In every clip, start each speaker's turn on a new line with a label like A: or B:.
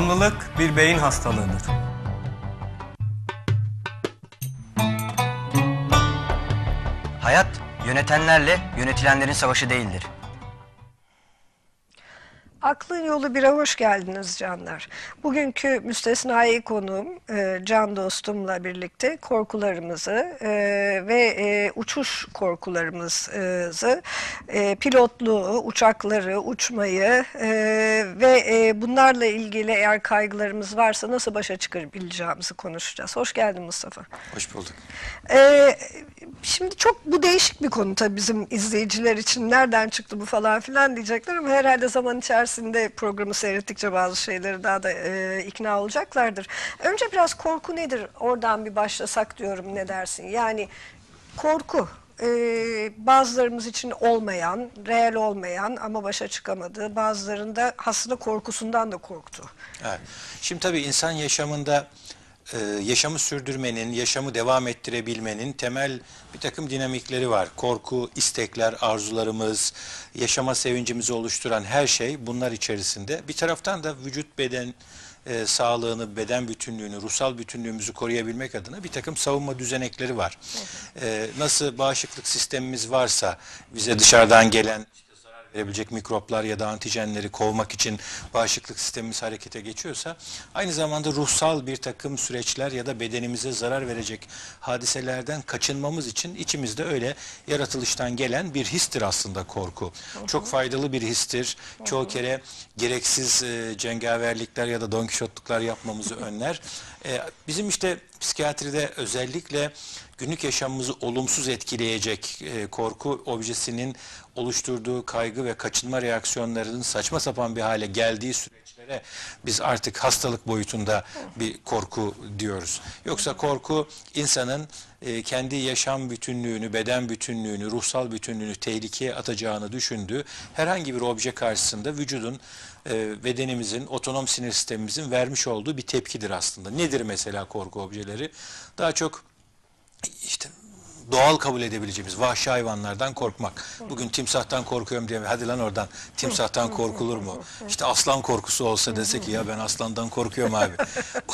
A: Bağımlılık bir beyin hastalığıdır.
B: Hayat yönetenlerle yönetilenlerin savaşı değildir.
C: Aklın Yolu Bire hoş geldiniz canlar. Bugünkü müstesnai konuğum e, can dostumla birlikte korkularımızı e, ve e, uçuş korkularımızı, e, pilotluğu, uçakları, uçmayı e, ve e, bunlarla ilgili eğer kaygılarımız varsa nasıl başa çıkarabileceğimizi konuşacağız. Hoş geldin Mustafa.
D: Hoş bulduk.
C: Şimdi çok bu değişik bir konu tabii bizim izleyiciler için. Nereden çıktı bu falan filan diyecekler ama herhalde zaman içerisinde programı seyrettikçe bazı şeyleri daha da e, ikna olacaklardır. Önce biraz korku nedir? Oradan bir başlasak diyorum ne dersin? Yani korku e, bazılarımız için olmayan, reel olmayan ama başa çıkamadığı, bazılarında aslında korkusundan da korktu.
D: Evet. Şimdi tabii insan yaşamında e, yaşamı sürdürmenin, yaşamı devam ettirebilmenin temel bir takım dinamikleri var. Korku, istekler, arzularımız, yaşama sevincimizi oluşturan her şey bunlar içerisinde. Bir taraftan da vücut beden e, sağlığını, beden bütünlüğünü, ruhsal bütünlüğümüzü koruyabilmek adına bir takım savunma düzenekleri var. E, nasıl bağışıklık sistemimiz varsa bize dışarıdan gelen verebilecek mikroplar ya da antijenleri kovmak için bağışıklık sistemimiz harekete geçiyorsa aynı zamanda ruhsal bir takım süreçler ya da bedenimize zarar verecek hadiselerden kaçınmamız için içimizde öyle yaratılıştan gelen bir histir aslında korku. Çok faydalı bir histir. Çoğu kere gereksiz e, cengaverlikler ya da donkişotluklar yapmamızı önler. E, bizim işte psikiyatride özellikle günlük yaşamımızı olumsuz etkileyecek e, korku objesinin oluşturduğu kaygı ve kaçınma reaksiyonlarının saçma sapan bir hale geldiği süreçlere biz artık hastalık boyutunda bir korku diyoruz. Yoksa korku insanın e, kendi yaşam bütünlüğünü, beden bütünlüğünü, ruhsal bütünlüğünü tehlikeye atacağını düşündüğü herhangi bir obje karşısında vücudun e, bedenimizin, otonom sinir sistemimizin vermiş olduğu bir tepkidir aslında. Nedir mesela korku objeleri? Daha çok işte doğal kabul edebileceğimiz vahşi hayvanlardan korkmak. Bugün timsahtan korkuyorum diye hadi lan oradan timsahtan korkulur mu? İşte aslan korkusu olsa dese ki ya ben aslandan korkuyorum abi.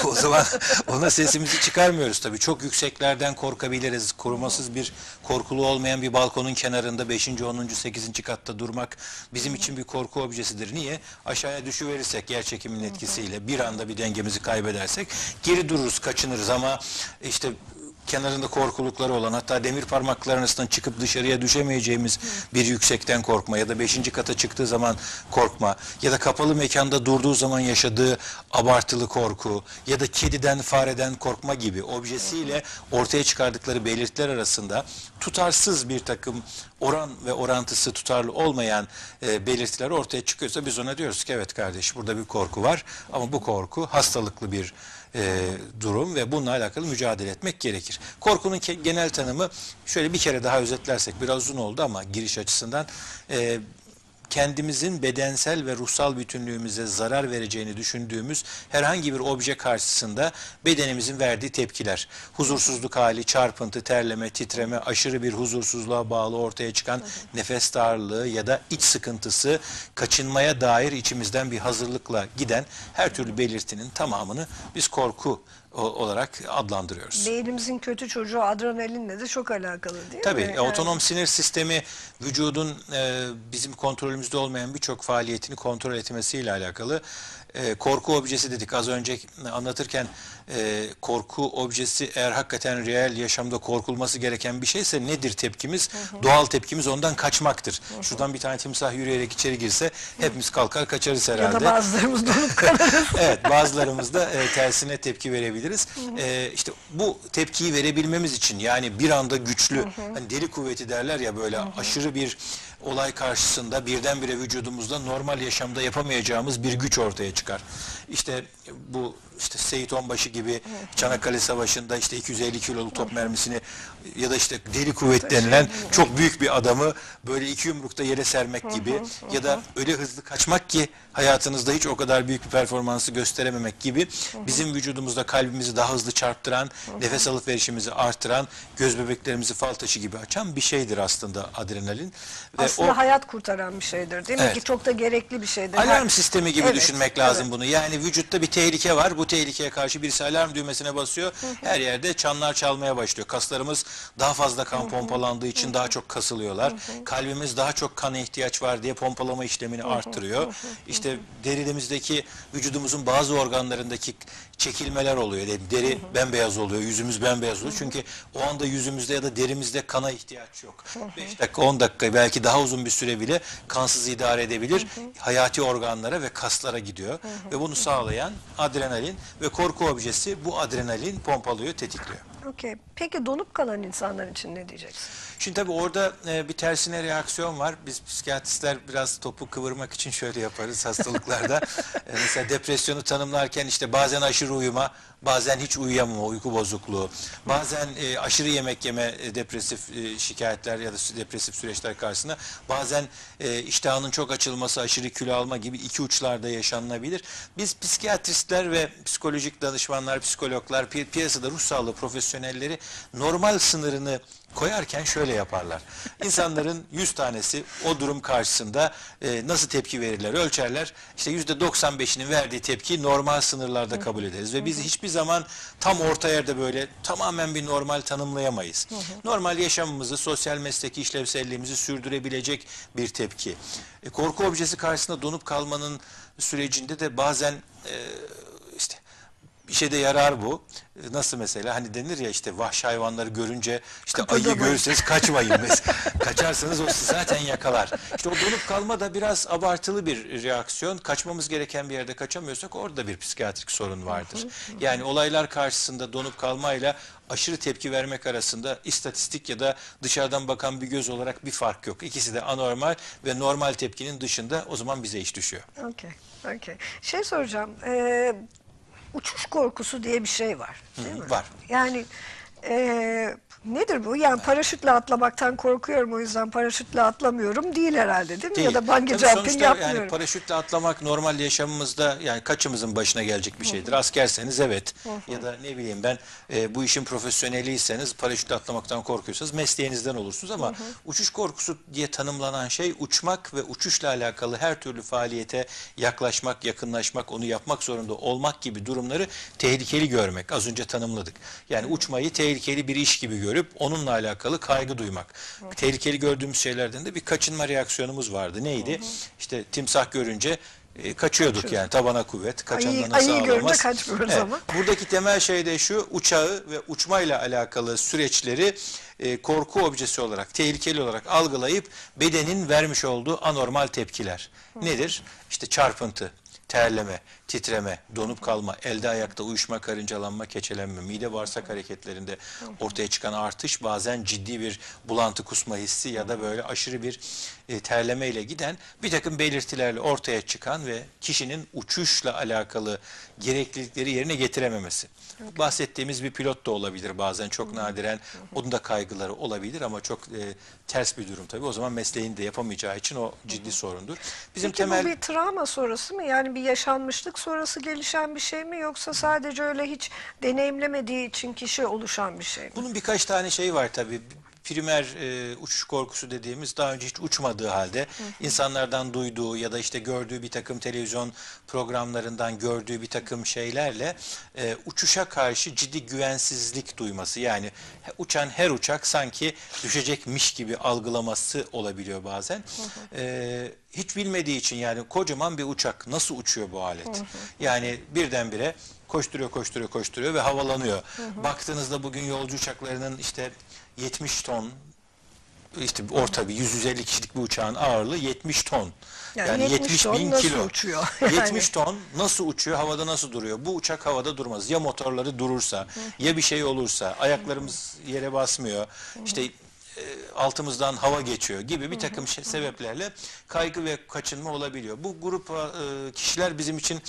D: o zaman ona sesimizi çıkarmıyoruz tabii. Çok yükseklerden korkabiliriz. Korumasız bir korkulu olmayan bir balkonun kenarında 5. 10. 8. katta durmak bizim için bir korku objesidir. Niye? Aşağıya düşüverirsek yer çekiminin etkisiyle bir anda bir dengemizi kaybedersek geri dururuz, kaçınırız ama işte kenarında korkulukları olan hatta demir parmakların arasından çıkıp dışarıya düşemeyeceğimiz bir yüksekten korkma ya da beşinci kata çıktığı zaman korkma ya da kapalı mekanda durduğu zaman yaşadığı abartılı korku ya da kediden fareden korkma gibi objesiyle ortaya çıkardıkları belirtiler arasında tutarsız bir takım oran ve orantısı tutarlı olmayan e, belirtiler ortaya çıkıyorsa biz ona diyoruz ki evet kardeş burada bir korku var ama bu korku hastalıklı bir e, durum ve bununla alakalı mücadele etmek gerekir. Korkunun genel tanımı şöyle bir kere daha özetlersek biraz uzun oldu ama giriş açısından e, kendimizin bedensel ve ruhsal bütünlüğümüze zarar vereceğini düşündüğümüz herhangi bir obje karşısında bedenimizin verdiği tepkiler. Huzursuzluk hali, çarpıntı, terleme, titreme, aşırı bir huzursuzluğa bağlı ortaya çıkan nefes darlığı ya da iç sıkıntısı, kaçınmaya dair içimizden bir hazırlıkla giden her türlü belirtinin tamamını biz korku olarak adlandırıyoruz.
C: Beynimizin kötü çocuğu adrenalinle de çok alakalı değil
D: Tabii,
C: mi?
D: Tabii otonom sinir sistemi vücudun e, bizim kontrolümüzde olmayan birçok faaliyetini kontrol etmesiyle alakalı. E, korku objesi dedik az önce anlatırken e, korku objesi eğer hakikaten reel yaşamda korkulması gereken bir şeyse nedir tepkimiz? Hı hı. Doğal tepkimiz ondan kaçmaktır. Hı hı. Şuradan bir tane timsah yürüyerek içeri girse hepimiz kalkar kaçarız herhalde.
C: Ya da bazılarımız donup kalırız.
D: evet bazılarımız da e, tersine tepki verebiliriz. Hı hı. E, işte bu tepkiyi verebilmemiz için yani bir anda güçlü hı hı. hani deli kuvveti derler ya böyle hı hı. aşırı bir olay karşısında birdenbire vücudumuzda normal yaşamda yapamayacağımız bir güç ortaya çıkar. İşte bu işte Seyit Onbaşı gibi Çanakkale Savaşı'nda işte 250 kiloluk top mermisini ya da işte deli kuvvet denilen çok büyük bir adamı böyle iki yumrukta yere sermek gibi ya da öyle hızlı kaçmak ki hayatınızda hiç o kadar büyük bir performansı gösterememek gibi bizim vücudumuzda kalbimizi daha hızlı çarptıran, nefes alıp verişimizi artıran, göz bebeklerimizi fal taşı gibi açan bir şeydir aslında adrenalin. Ve
C: Aslında
D: o-
C: hayat kurtaran bir şeydir değil mi?
D: Evet.
C: Ki çok da gerekli bir şeydir.
D: Alarm sistemi gibi
C: Evet,
D: düşünmek lazım
C: evet.
D: bunu. Yani vücutta bir tehlike var. Bu tehlikeye karşı birisi alarm düğmesine basıyor. Her yerde çanlar çalmaya başlıyor. Kaslarımız daha fazla kan pompalandığı için daha çok kasılıyorlar. Kalbimiz daha çok kana ihtiyaç var diye pompalama işlemini arttırıyor. İşte derilimizdeki vücudumuzun bazı organlarındaki çekilmeler oluyor. Yani Deri bembeyaz oluyor, yüzümüz bembeyaz oluyor. Çünkü o anda yüzümüzde ya da derimizde kana ihtiyaç yok. 5 dakika, 10 dakika belki daha uzun bir süre bile kansız idare edebilir. Hayati organlara ve kaslara gidiyor. Ve bunu sağlayan adrenalin ve korku objesi bu adrenalin pompalıyor, tetikliyor.
C: Okey. Peki donup kalan insanlar için ne diyeceksin?
D: Şimdi tabii orada e, bir tersine reaksiyon var. Biz psikiyatristler biraz topu kıvırmak için şöyle yaparız hastalıklarda. E, mesela depresyonu tanımlarken işte bazen aşırı uyuma, bazen hiç uyuyamama, uyku bozukluğu, bazen e, aşırı yemek yeme e, depresif e, şikayetler ya da depresif süreçler karşısında, bazen e, iştahının çok açılması, aşırı kilo alma gibi iki uçlarda yaşanılabilir. Biz psikiyatristler ve psikolojik danışmanlar, psikologlar, pi- piyasada ruh sağlığı profesyonelleri normal sınırını koyarken şöyle yaparlar. İnsanların 100 tanesi o durum karşısında e, nasıl tepki verirler, ölçerler. İşte %95'inin verdiği tepki normal sınırlarda kabul ederiz. Ve biz hiçbir zaman tam orta yerde böyle tamamen bir normal tanımlayamayız. Normal yaşamımızı, sosyal mesleki işlevselliğimizi sürdürebilecek bir tepki. E, korku objesi karşısında donup kalmanın sürecinde de bazen e, işe de yarar bu. E, Nasıl mesela hani denir ya işte vahşi hayvanları görünce işte ayı
C: Kıpırdamayın.
D: görürseniz kaçmayın. Kaçarsanız o sizi zaten yakalar. İşte o donup kalma da biraz abartılı bir reaksiyon. Kaçmamız gereken bir yerde kaçamıyorsak orada bir psikiyatrik sorun vardır. Yani olaylar karşısında donup kalmayla aşırı tepki vermek arasında istatistik ya da dışarıdan bakan bir göz olarak bir fark yok. İkisi de anormal ve normal tepkinin dışında o zaman bize iş düşüyor.
C: Okey. Okey. Şey soracağım. Ee, uçuş korkusu diye bir şey var. Değil mi?
D: var.
C: Yani ee, nedir bu? Yani paraşütle atlamaktan korkuyorum o yüzden paraşütle atlamıyorum değil herhalde değil mi? Ya da bungee
D: Tabii
C: jumping yapmıyorum.
D: Yani paraşütle atlamak normal yaşamımızda yani kaçımızın başına gelecek bir şeydir. Askerseniz evet ya da ne bileyim ben e, bu işin profesyoneliyseniz paraşütle atlamaktan korkuyorsanız mesleğinizden olursunuz ama uçuş korkusu diye tanımlanan şey uçmak ve uçuşla alakalı her türlü faaliyete yaklaşmak, yakınlaşmak, onu yapmak zorunda olmak gibi durumları tehlikeli görmek. Az önce tanımladık. Yani uçmayı tehlikeli bir iş gibi görüp onunla alakalı kaygı duymak. Tehlikeli gördüğümüz şeylerden de bir kaçınma reaksiyonumuz vardı. Neydi? İşte timsah görünce e, kaçıyorduk yani tabana kuvvet. Kaçanla
C: Ayıyı-
D: nasıl
C: ayıyı görünce kaçmıyoruz
D: Evet.
C: ama.
D: Buradaki temel şey de şu uçağı ve uçmayla alakalı süreçleri e, korku objesi olarak, tehlikeli olarak algılayıp bedenin vermiş olduğu anormal tepkiler. Nedir? İşte çarpıntı, terleme, titreme, donup kalma, elde ayakta uyuşma, karıncalanma, keçelenme, mide bağırsak hareketlerinde ortaya çıkan artış bazen ciddi bir bulantı kusma hissi ya da böyle aşırı bir e, terleme ile giden bir takım belirtilerle ortaya çıkan ve kişinin uçuşla alakalı gereklilikleri yerine getirememesi. Bahsettiğimiz bir pilot da olabilir bazen çok nadiren. Onun da kaygıları olabilir ama çok e, ters bir durum tabii. O zaman mesleğini de yapamayacağı için o ciddi sorundur. Bizim
C: Peki
D: temel
C: bu bir travma sonrası mı? Yani bir yaşanmışlık sonrası gelişen bir şey mi? Yoksa sadece öyle hiç deneyimlemediği için kişi oluşan bir şey mi?
D: Bunun birkaç tane şeyi var tabii. Primer e, uçuş korkusu dediğimiz daha önce hiç uçmadığı halde insanlardan duyduğu ya da işte gördüğü bir takım televizyon programlarından gördüğü bir takım şeylerle e, uçuşa karşı ciddi güvensizlik duyması. Yani uçan her uçak sanki düşecekmiş gibi algılaması olabiliyor bazen. E, hiç bilmediği için yani kocaman bir uçak nasıl uçuyor bu alet? Yani birdenbire koşturuyor koşturuyor koşturuyor ve havalanıyor. Baktığınızda bugün yolcu uçaklarının işte 70 ton işte orta bir 150 kişilik bir uçağın ağırlığı 70 ton.
C: Yani 70 ton nasıl uçuyor? Yani.
D: 70 ton nasıl uçuyor, havada nasıl duruyor? Bu uçak havada durmaz. Ya motorları durursa, ya bir şey olursa, ayaklarımız yere basmıyor. İşte e, altımızdan hava geçiyor gibi bir takım şey, sebeplerle kaygı ve kaçınma olabiliyor. Bu grup e, kişiler bizim için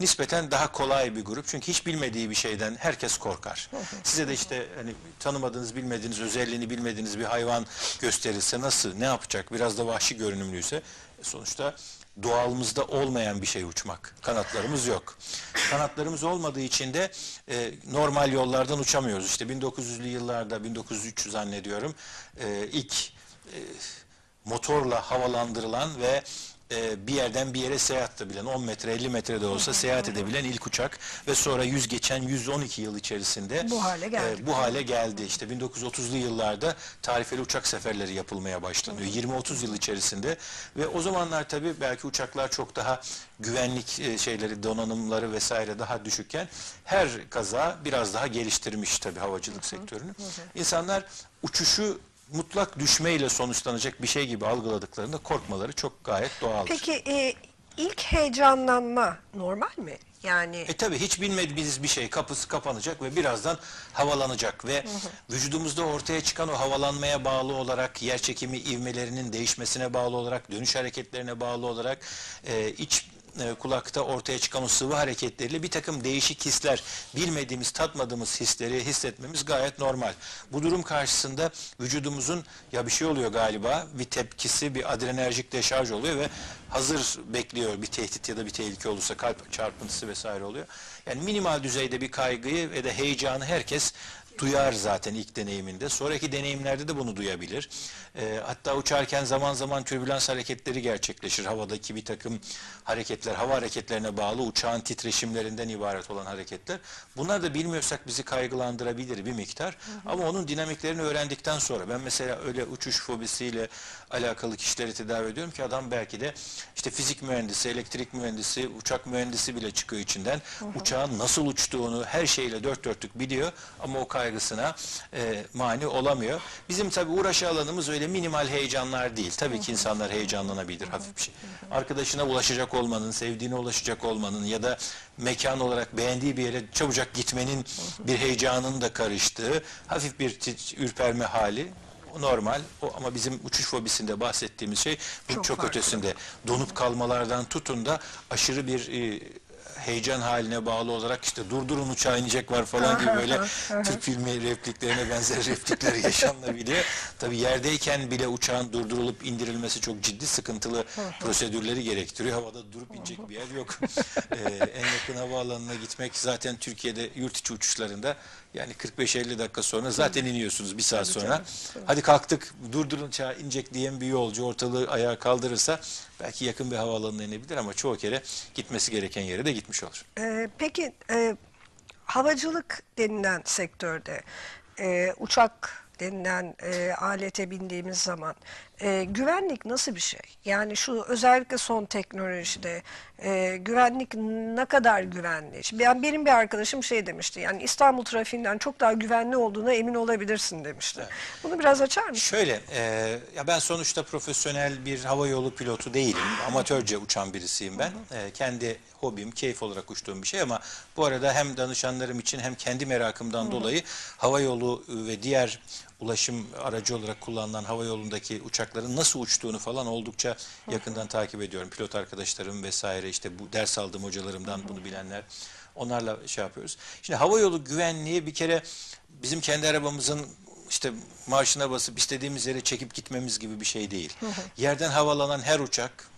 D: nispeten daha kolay bir grup. Çünkü hiç bilmediği bir şeyden herkes korkar. Size de işte hani tanımadığınız, bilmediğiniz, özelliğini bilmediğiniz bir hayvan gösterilse nasıl, ne yapacak? Biraz da vahşi görünümlüyse e, sonuçta doğalımızda olmayan bir şey uçmak. Kanatlarımız yok. Kanatlarımız olmadığı için de e, normal yollardan uçamıyoruz. İşte 1900'lü yıllarda, 1903 zannediyorum e, ilk e, motorla havalandırılan ve e, bir yerden bir yere seyahat edebilen 10 metre 50 metre de olsa seyahat edebilen ilk uçak ve sonra yüz geçen 112 yıl içerisinde
C: Bu hale geldi.
D: e, bu hale geldi. İşte 1930'lu yıllarda tarifeli uçak seferleri yapılmaya başlanıyor. 20-30 yıl içerisinde ve o zamanlar tabii belki uçaklar çok daha güvenlik e, şeyleri, donanımları vesaire daha düşükken her kaza biraz daha geliştirmiş tabii havacılık sektörünü. İnsanlar uçuşu mutlak düşmeyle sonuçlanacak bir şey gibi algıladıklarında korkmaları çok gayet doğaldır.
C: Peki e, ilk heyecanlanma normal mi? Yani
D: E tabi hiç bilmediğimiz bir şey kapısı kapanacak ve birazdan havalanacak ve vücudumuzda ortaya çıkan o havalanmaya bağlı olarak yer çekimi ivmelerinin değişmesine bağlı olarak dönüş hareketlerine bağlı olarak e, iç e, kulakta ortaya çıkan o sıvı hareketleriyle bir takım değişik hisler, bilmediğimiz, tatmadığımız hisleri hissetmemiz gayet normal. Bu durum karşısında vücudumuzun ya bir şey oluyor galiba, bir tepkisi, bir adrenerjik deşarj oluyor ve hazır bekliyor bir tehdit ya da bir tehlike olursa kalp çarpıntısı vesaire oluyor. Yani minimal düzeyde bir kaygıyı ve de heyecanı herkes duyar zaten ilk deneyiminde. Sonraki deneyimlerde de bunu duyabilir. Ee, hatta uçarken zaman zaman türbülans hareketleri gerçekleşir. Havadaki bir takım hareketler, hava hareketlerine bağlı uçağın titreşimlerinden ibaret olan hareketler. Bunlar da bilmiyorsak bizi kaygılandırabilir bir miktar. Ama onun dinamiklerini öğrendikten sonra ben mesela öyle uçuş fobisiyle alakalı kişileri tedavi ediyorum ki adam belki de işte fizik mühendisi, elektrik mühendisi, uçak mühendisi bile çıkıyor içinden. Uçağın nasıl uçtuğunu her şeyle dört dörtlük biliyor ama o kaygısına e, mani olamıyor. Bizim tabii uğraş alanımız öyle minimal heyecanlar değil. Tabii ki insanlar heyecanlanabilir hafif bir şey. Arkadaşına ulaşacak olmanın, sevdiğine ulaşacak olmanın ya da mekan olarak beğendiği bir yere çabucak gitmenin bir heyecanın da karıştığı hafif bir ürperme hali normal o, ama bizim uçuş fobisinde bahsettiğimiz şey bu
C: Çok
D: çok, ötesinde. Donup kalmalardan tutun da aşırı bir e, heyecan haline bağlı olarak işte durdurun uçağı inecek var falan gibi böyle Türk filmi repliklerine benzer replikler yaşanabiliyor. Tabii yerdeyken bile uçağın durdurulup indirilmesi çok ciddi sıkıntılı prosedürleri gerektiriyor. Havada durup inecek bir yer yok. Ee, en yakın havaalanına gitmek zaten Türkiye'de yurt içi uçuşlarında yani 45-50 dakika sonra zaten iniyorsunuz bir saat sonra. Hadi kalktık durdurun uçağı inecek diyen bir yolcu ortalığı ayağa kaldırırsa belki yakın bir havaalanına inebilir ama çoğu kere gitmesi gereken yere de gitmiş olur.
C: e, peki e, havacılık denilen sektörde e, uçak denilen e, alete bindiğimiz zaman e, güvenlik nasıl bir şey? Yani şu özellikle son teknolojide e, güvenlik ne kadar güvenli? Şimdi ben, benim bir arkadaşım şey demişti yani İstanbul trafiğinden çok daha güvenli olduğuna emin olabilirsin demişti. Bunu biraz açar mısın?
D: Şöyle, e, ya ben sonuçta profesyonel bir hava yolu pilotu değilim. Amatörce uçan birisiyim ben. E, kendi hobim, keyif olarak uçtuğum bir şey ama bu arada hem danışanlarım için hem kendi merakımdan dolayı hava yolu ve diğer ulaşım aracı olarak kullanılan hava yolundaki uçakların nasıl uçtuğunu falan oldukça yakından takip ediyorum. Pilot arkadaşlarım vesaire işte bu ders aldığım hocalarımdan bunu bilenler onlarla şey yapıyoruz. Şimdi hava yolu güvenliği bir kere bizim kendi arabamızın işte marşına basıp istediğimiz yere çekip gitmemiz gibi bir şey değil. Yerden havalanan her uçak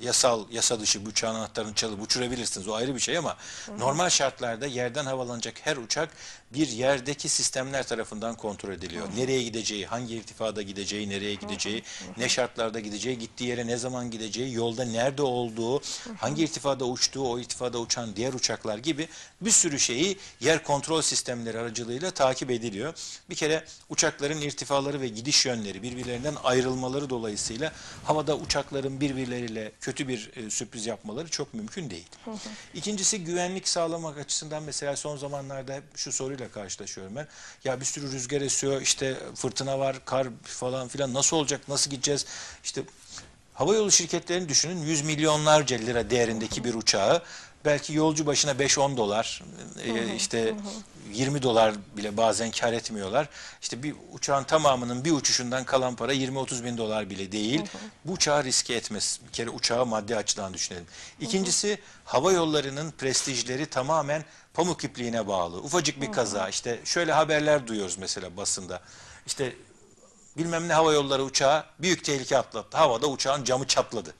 D: yasal, yasa dışı bir uçağın anahtarını çalıp uçurabilirsiniz. O ayrı bir şey ama normal şartlarda yerden havalanacak her uçak bir yerdeki sistemler tarafından kontrol ediliyor. Nereye gideceği, hangi irtifada gideceği, nereye gideceği, ne şartlarda gideceği, gittiği yere ne zaman gideceği, yolda nerede olduğu, hangi irtifada uçtuğu, o irtifada uçan diğer uçaklar gibi bir sürü şeyi yer kontrol sistemleri aracılığıyla takip ediliyor. Bir kere uçakların irtifaları ve gidiş yönleri birbirlerinden ayrılmaları dolayısıyla havada uçakların birbirleriyle kötü bir e, sürpriz yapmaları çok mümkün değil. İkincisi güvenlik sağlamak açısından mesela son zamanlarda şu soruyla karşılaşıyorum ben. Ya bir sürü rüzgar esiyor, işte fırtına var, kar falan filan nasıl olacak, nasıl gideceğiz? İşte Havayolu şirketlerini düşünün 100 milyonlarca lira değerindeki bir uçağı belki yolcu başına 5-10 dolar, e, işte 20 dolar bile bazen kar etmiyorlar. İşte bir uçağın tamamının bir uçuşundan kalan para 20-30 bin dolar bile değil. Bu uçağı riske etmez. Bir kere uçağı maddi açıdan düşünelim. İkincisi hava yollarının prestijleri tamamen pamuk ipliğine bağlı. Ufacık bir kaza işte şöyle haberler duyuyoruz mesela basında. İşte bilmem ne hava yolları uçağı büyük tehlike atlattı. Havada uçağın camı çatladı.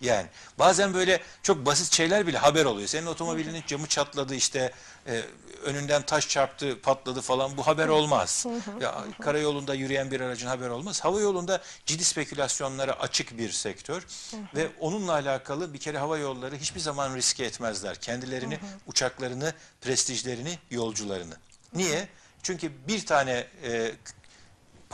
D: Yani bazen böyle çok basit şeyler bile haber oluyor. Senin otomobilinin camı çatladı işte e, önünden taş çarptı patladı falan bu haber olmaz. Ya, karayolunda yürüyen bir aracın haber olmaz. Hava yolunda ciddi spekülasyonlara açık bir sektör ve onunla alakalı bir kere hava yolları hiçbir zaman riske etmezler. Kendilerini, uçaklarını, prestijlerini, yolcularını. Niye? Çünkü bir tane e,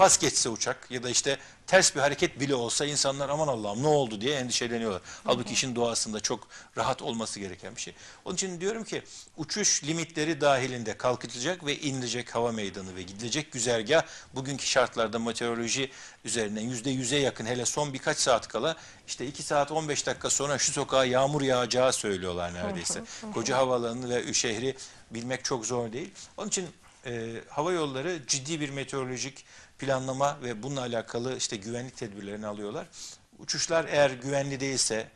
D: pas geçse uçak ya da işte ters bir hareket bile olsa insanlar aman Allah'ım ne oldu diye endişeleniyorlar. Halbuki işin doğasında çok rahat olması gereken bir şey. Onun için diyorum ki uçuş limitleri dahilinde kalkacak ve inilecek hava meydanı ve gidilecek güzergah bugünkü şartlarda meteoroloji üzerinden yüzde yüze yakın hele son birkaç saat kala işte 2 saat 15 dakika sonra şu sokağa yağmur yağacağı söylüyorlar neredeyse. Koca havalarını ve şehri bilmek çok zor değil. Onun için e, hava yolları ciddi bir meteorolojik planlama ve bununla alakalı işte güvenlik tedbirlerini alıyorlar. Uçuşlar eğer güvenli değilse,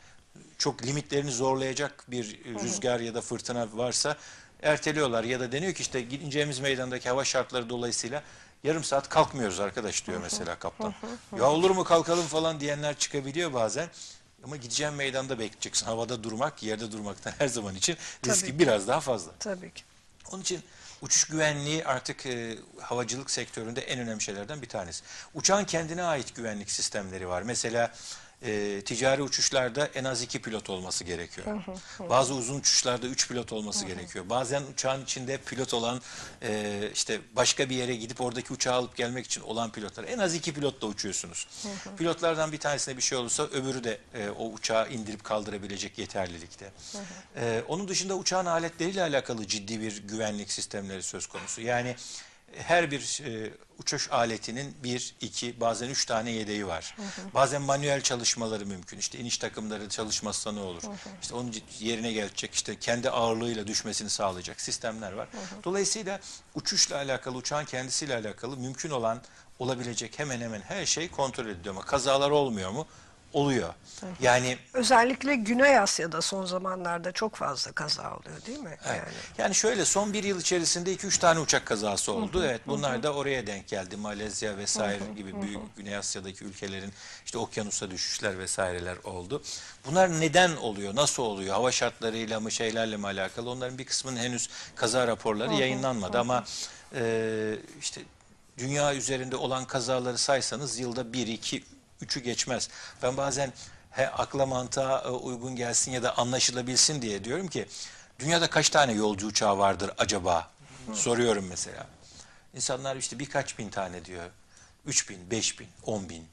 D: çok limitlerini zorlayacak bir e, rüzgar ya da fırtına varsa erteliyorlar ya da deniyor ki işte gideceğimiz meydandaki hava şartları dolayısıyla yarım saat kalkmıyoruz arkadaş diyor mesela kaptan. Ya olur mu kalkalım falan diyenler çıkabiliyor bazen. Ama gideceğin meydanda bekleyeceksin. Havada durmak, yerde durmaktan her zaman için riski
C: Tabii ki.
D: biraz daha fazla.
C: Tabii ki.
D: Onun için uçuş güvenliği artık e, havacılık sektöründe en önemli şeylerden bir tanesi. Uçağın kendine ait güvenlik sistemleri var. Mesela e, ticari uçuşlarda en az iki pilot olması gerekiyor. Bazı uzun uçuşlarda üç pilot olması gerekiyor. Bazen uçağın içinde pilot olan e, işte başka bir yere gidip oradaki uçağı alıp gelmek için olan pilotlar. En az iki pilotla uçuyorsunuz. Pilotlardan bir tanesine bir şey olursa öbürü de e, o uçağı indirip kaldırabilecek yeterlilikte. E, onun dışında uçağın aletleriyle alakalı ciddi bir güvenlik sistemleri söz konusu. Yani her bir e, uçuş aletinin bir, iki, bazen üç tane yedeği var. Bazen manuel çalışmaları mümkün. İşte iniş takımları çalışmazsa ne olur? İşte onun yerine gelecek, işte kendi ağırlığıyla düşmesini sağlayacak sistemler var. Dolayısıyla uçuşla alakalı, uçağın kendisiyle alakalı mümkün olan, olabilecek hemen hemen her şey kontrol ediliyor. Ama kazalar olmuyor mu? Oluyor. Yani
C: Özellikle Güney Asya'da son zamanlarda çok fazla kaza oluyor değil mi?
D: Evet.
C: Yani.
D: Yani şöyle son bir yıl içerisinde 2-3 tane uçak kazası oldu. Evet bunlar da oraya denk geldi. Malezya vesaire gibi büyük Güney Asya'daki ülkelerin işte okyanusa düşüşler vesaireler oldu. Bunlar neden oluyor? Nasıl oluyor? Hava şartlarıyla mı şeylerle mi alakalı? Onların bir kısmının henüz kaza raporları yayınlanmadı ama e, işte dünya üzerinde olan kazaları saysanız yılda 1 2 3'ü geçmez. Ben bazen he, akla mantığa e, uygun gelsin ya da anlaşılabilsin diye diyorum ki dünyada kaç tane yolcu uçağı vardır acaba? Soruyorum mesela. İnsanlar işte birkaç bin tane diyor. 3 bin, 5 bin, 10 bin,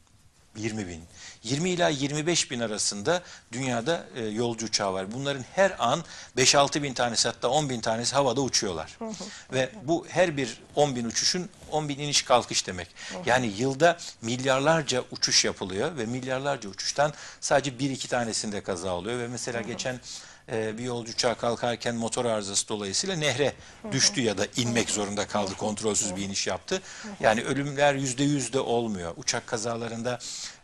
D: 20 bin. 20 ila 25 bin arasında dünyada e, yolcu uçağı var. Bunların her an 5-6 bin tanesi hatta 10 bin tanesi havada uçuyorlar. Ve bu her bir 10 bin uçuşun 10 bin iniş kalkış demek. Yani yılda milyarlarca uçuş yapılıyor ve milyarlarca uçuştan sadece 1-2 tanesinde kaza oluyor. Ve mesela geçen e, bir yolcu uçağı kalkarken motor arızası dolayısıyla nehre düştü ya da inmek zorunda kaldı. Kontrolsüz bir iniş yaptı. Yani ölümler yüzde yüzde olmuyor. Uçak kazalarında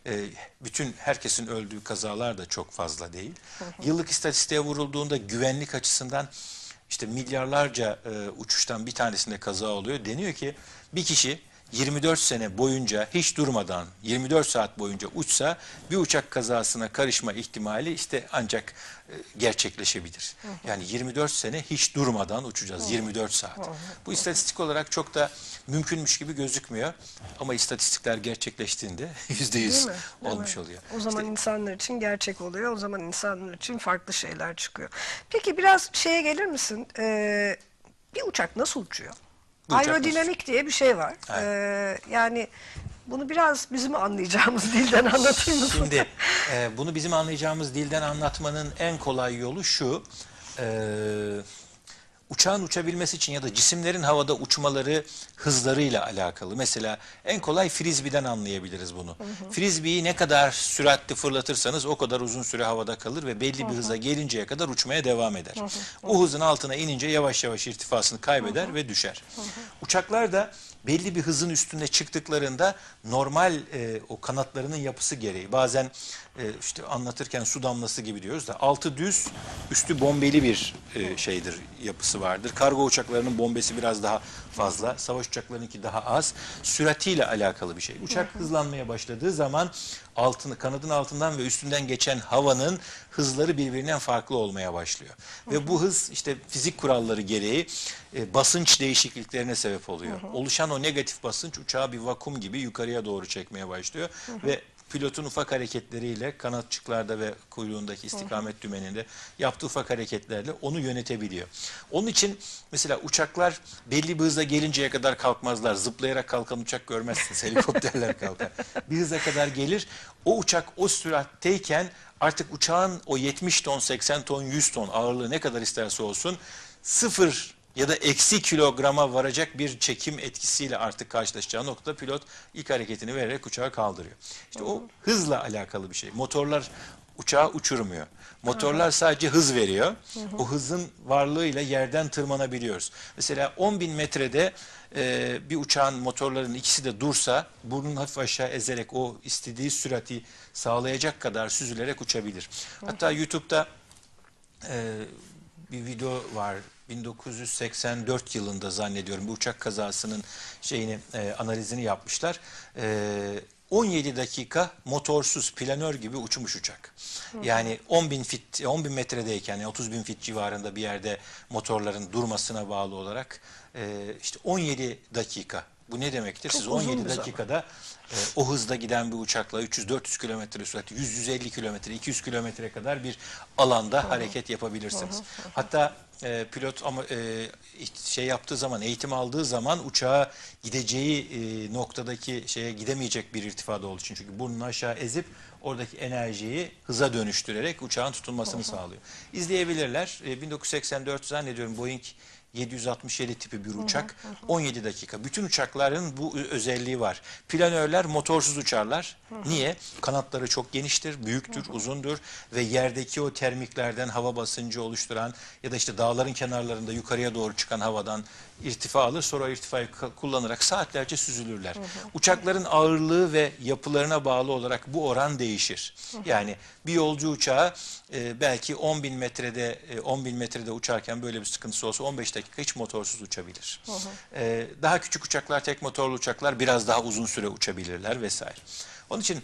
D: e, bütün herkesin öldüğü kazalar da çok fazla değil. Yıllık istatistiğe vurulduğunda güvenlik açısından işte milyarlarca e, uçuştan bir tanesinde kaza oluyor. Deniyor ki bir kişi 24 sene boyunca hiç durmadan 24 saat boyunca uçsa bir uçak kazasına karışma ihtimali işte ancak e, gerçekleşebilir. Yani 24 sene hiç durmadan uçacağız 24 saat. Bu istatistik olarak çok da mümkünmüş gibi gözükmüyor ama istatistikler gerçekleştiğinde %100
C: Değil mi? Değil
D: olmuş
C: mi?
D: oluyor.
C: O zaman
D: İşte
C: insanlar için gerçek oluyor. O zaman insanlar için farklı şeyler çıkıyor. Peki biraz şeye gelir misin? Ee, bir uçak nasıl uçuyor? Aerodinamik diye bir şey var.
D: Evet.
C: Ee, yani bunu biraz bizim anlayacağımız dilden anlatır mısın?
D: Şimdi e, bunu bizim anlayacağımız dilden anlatmanın en kolay yolu şu. E, uçağın uçabilmesi için ya da cisimlerin havada uçmaları hızlarıyla alakalı. Mesela en kolay frisbee'den anlayabiliriz bunu. Frisbee'yi ne kadar süratli fırlatırsanız o kadar uzun süre havada kalır ve belli bir hıza gelinceye kadar uçmaya devam eder. O hızın altına inince yavaş yavaş irtifasını kaybeder ve düşer. Uçaklar da belli bir hızın üstünde çıktıklarında normal e, o kanatlarının yapısı gereği bazen e, işte anlatırken su damlası gibi diyoruz da altı düz üstü bombeli bir e, şeydir yapısı vardır. Kargo uçaklarının bombesi biraz daha fazla savaş uçaklarınınki daha az süratiyle alakalı bir şey. Uçak hızlanmaya başladığı zaman altını kanadın altından ve üstünden geçen havanın hızları birbirinden farklı olmaya başlıyor. Ve bu hız işte fizik kuralları gereği e, basınç değişikliklerine sebep oluyor. Oluşan o negatif basınç uçağı bir vakum gibi yukarıya doğru çekmeye başlıyor ve pilotun ufak hareketleriyle kanatçıklarda ve kuyruğundaki istikamet dümeninde yaptığı ufak hareketlerle onu yönetebiliyor. Onun için mesela uçaklar belli bir hıza gelinceye kadar kalkmazlar. Zıplayarak kalkan uçak görmezsiniz. Helikopterler kalkar. Bir hıza kadar gelir. O uçak o süratteyken artık uçağın o 70 ton, 80 ton, 100 ton ağırlığı ne kadar isterse olsun sıfır ya da eksi kilograma varacak bir çekim etkisiyle artık karşılaşacağı noktada pilot ilk hareketini vererek uçağı kaldırıyor. İşte o hızla alakalı bir şey. Motorlar uçağı uçurmuyor. Motorlar sadece hız veriyor. O hızın varlığıyla yerden tırmanabiliyoruz. Mesela 10 bin metrede e, bir uçağın motorlarının ikisi de dursa burnunu hafif aşağı ezerek o istediği sürati sağlayacak kadar süzülerek uçabilir. Hatta YouTube'da e, bir video var. 1984 yılında zannediyorum bir uçak kazasının şeyini e, analizini yapmışlar. E, 17 dakika motorsuz planör gibi uçmuş uçak. Yani 10 bin fit, 10 bin metredeyken yani 30 bin fit civarında bir yerde motorların durmasına bağlı olarak e, işte 17 dakika. Bu ne demektir?
C: Çok
D: Siz
C: uzun
D: 17
C: bir zaman.
D: dakikada e, o hızda giden bir uçakla 300-400 kilometre sürat, 100-150 kilometre, 200 kilometre kadar bir alanda hareket yapabilirsiniz. Hatta e, pilot ama e, şey yaptığı zaman, eğitim aldığı zaman uçağa gideceği e, noktadaki şeye gidemeyecek bir irtifada olduğu için. Çünkü burnunu aşağı ezip oradaki enerjiyi hıza dönüştürerek uçağın tutulmasını sağlıyor. İzleyebilirler. E, 1984 zannediyorum Boeing 767 tipi bir uçak. 17 dakika. Bütün uçakların bu özelliği var. Planörler motorsuz uçarlar. Niye? Kanatları çok geniştir, büyüktür, uzundur ve yerdeki o termiklerden hava basıncı oluşturan ya da işte dağların kenarlarında yukarıya doğru çıkan havadan irtifa alır. Sonra irtifayı kullanarak saatlerce süzülürler. Uçakların ağırlığı ve yapılarına bağlı olarak bu oran değişir. Yani bir yolcu uçağı e, belki 10 bin metrede e, 10 bin metrede uçarken böyle bir sıkıntısı olsa 15 dakika hiç motorsuz uçabilir. E, daha küçük uçaklar, tek motorlu uçaklar biraz daha uzun süre uçabilirler vesaire. Onun için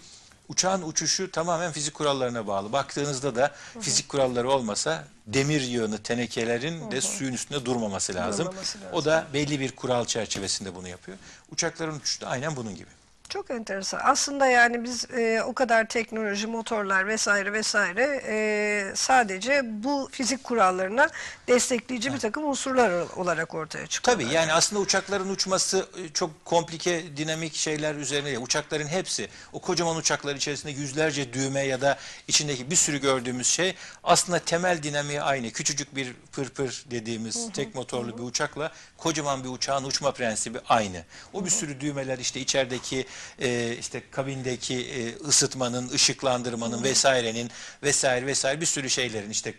D: uçağın uçuşu tamamen fizik kurallarına bağlı. Baktığınızda da fizik kuralları olmasa demir yığını tenekelerin de suyun üstünde durmaması lazım.
C: Durmaması lazım.
D: O da belli bir kural çerçevesinde bunu yapıyor. Uçakların uçuşu da aynen bunun gibi.
C: Çok enteresan. Aslında yani biz e, o kadar teknoloji, motorlar vesaire vesaire e, sadece bu fizik kurallarına destekleyici bir takım unsurlar olarak ortaya çıkıyor.
D: Tabii yani aslında uçakların uçması e, çok komplike dinamik şeyler üzerine. Uçakların hepsi o kocaman uçaklar içerisinde yüzlerce düğme ya da içindeki bir sürü gördüğümüz şey aslında temel dinamiği aynı. Küçücük bir pırpır dediğimiz tek motorlu bir uçakla kocaman bir uçağın uçma prensibi aynı. O bir sürü düğmeler işte içerideki e, işte kabindeki e, ısıtmanın, ışıklandırmanın vesairenin vesaire vesaire bir sürü şeylerin işte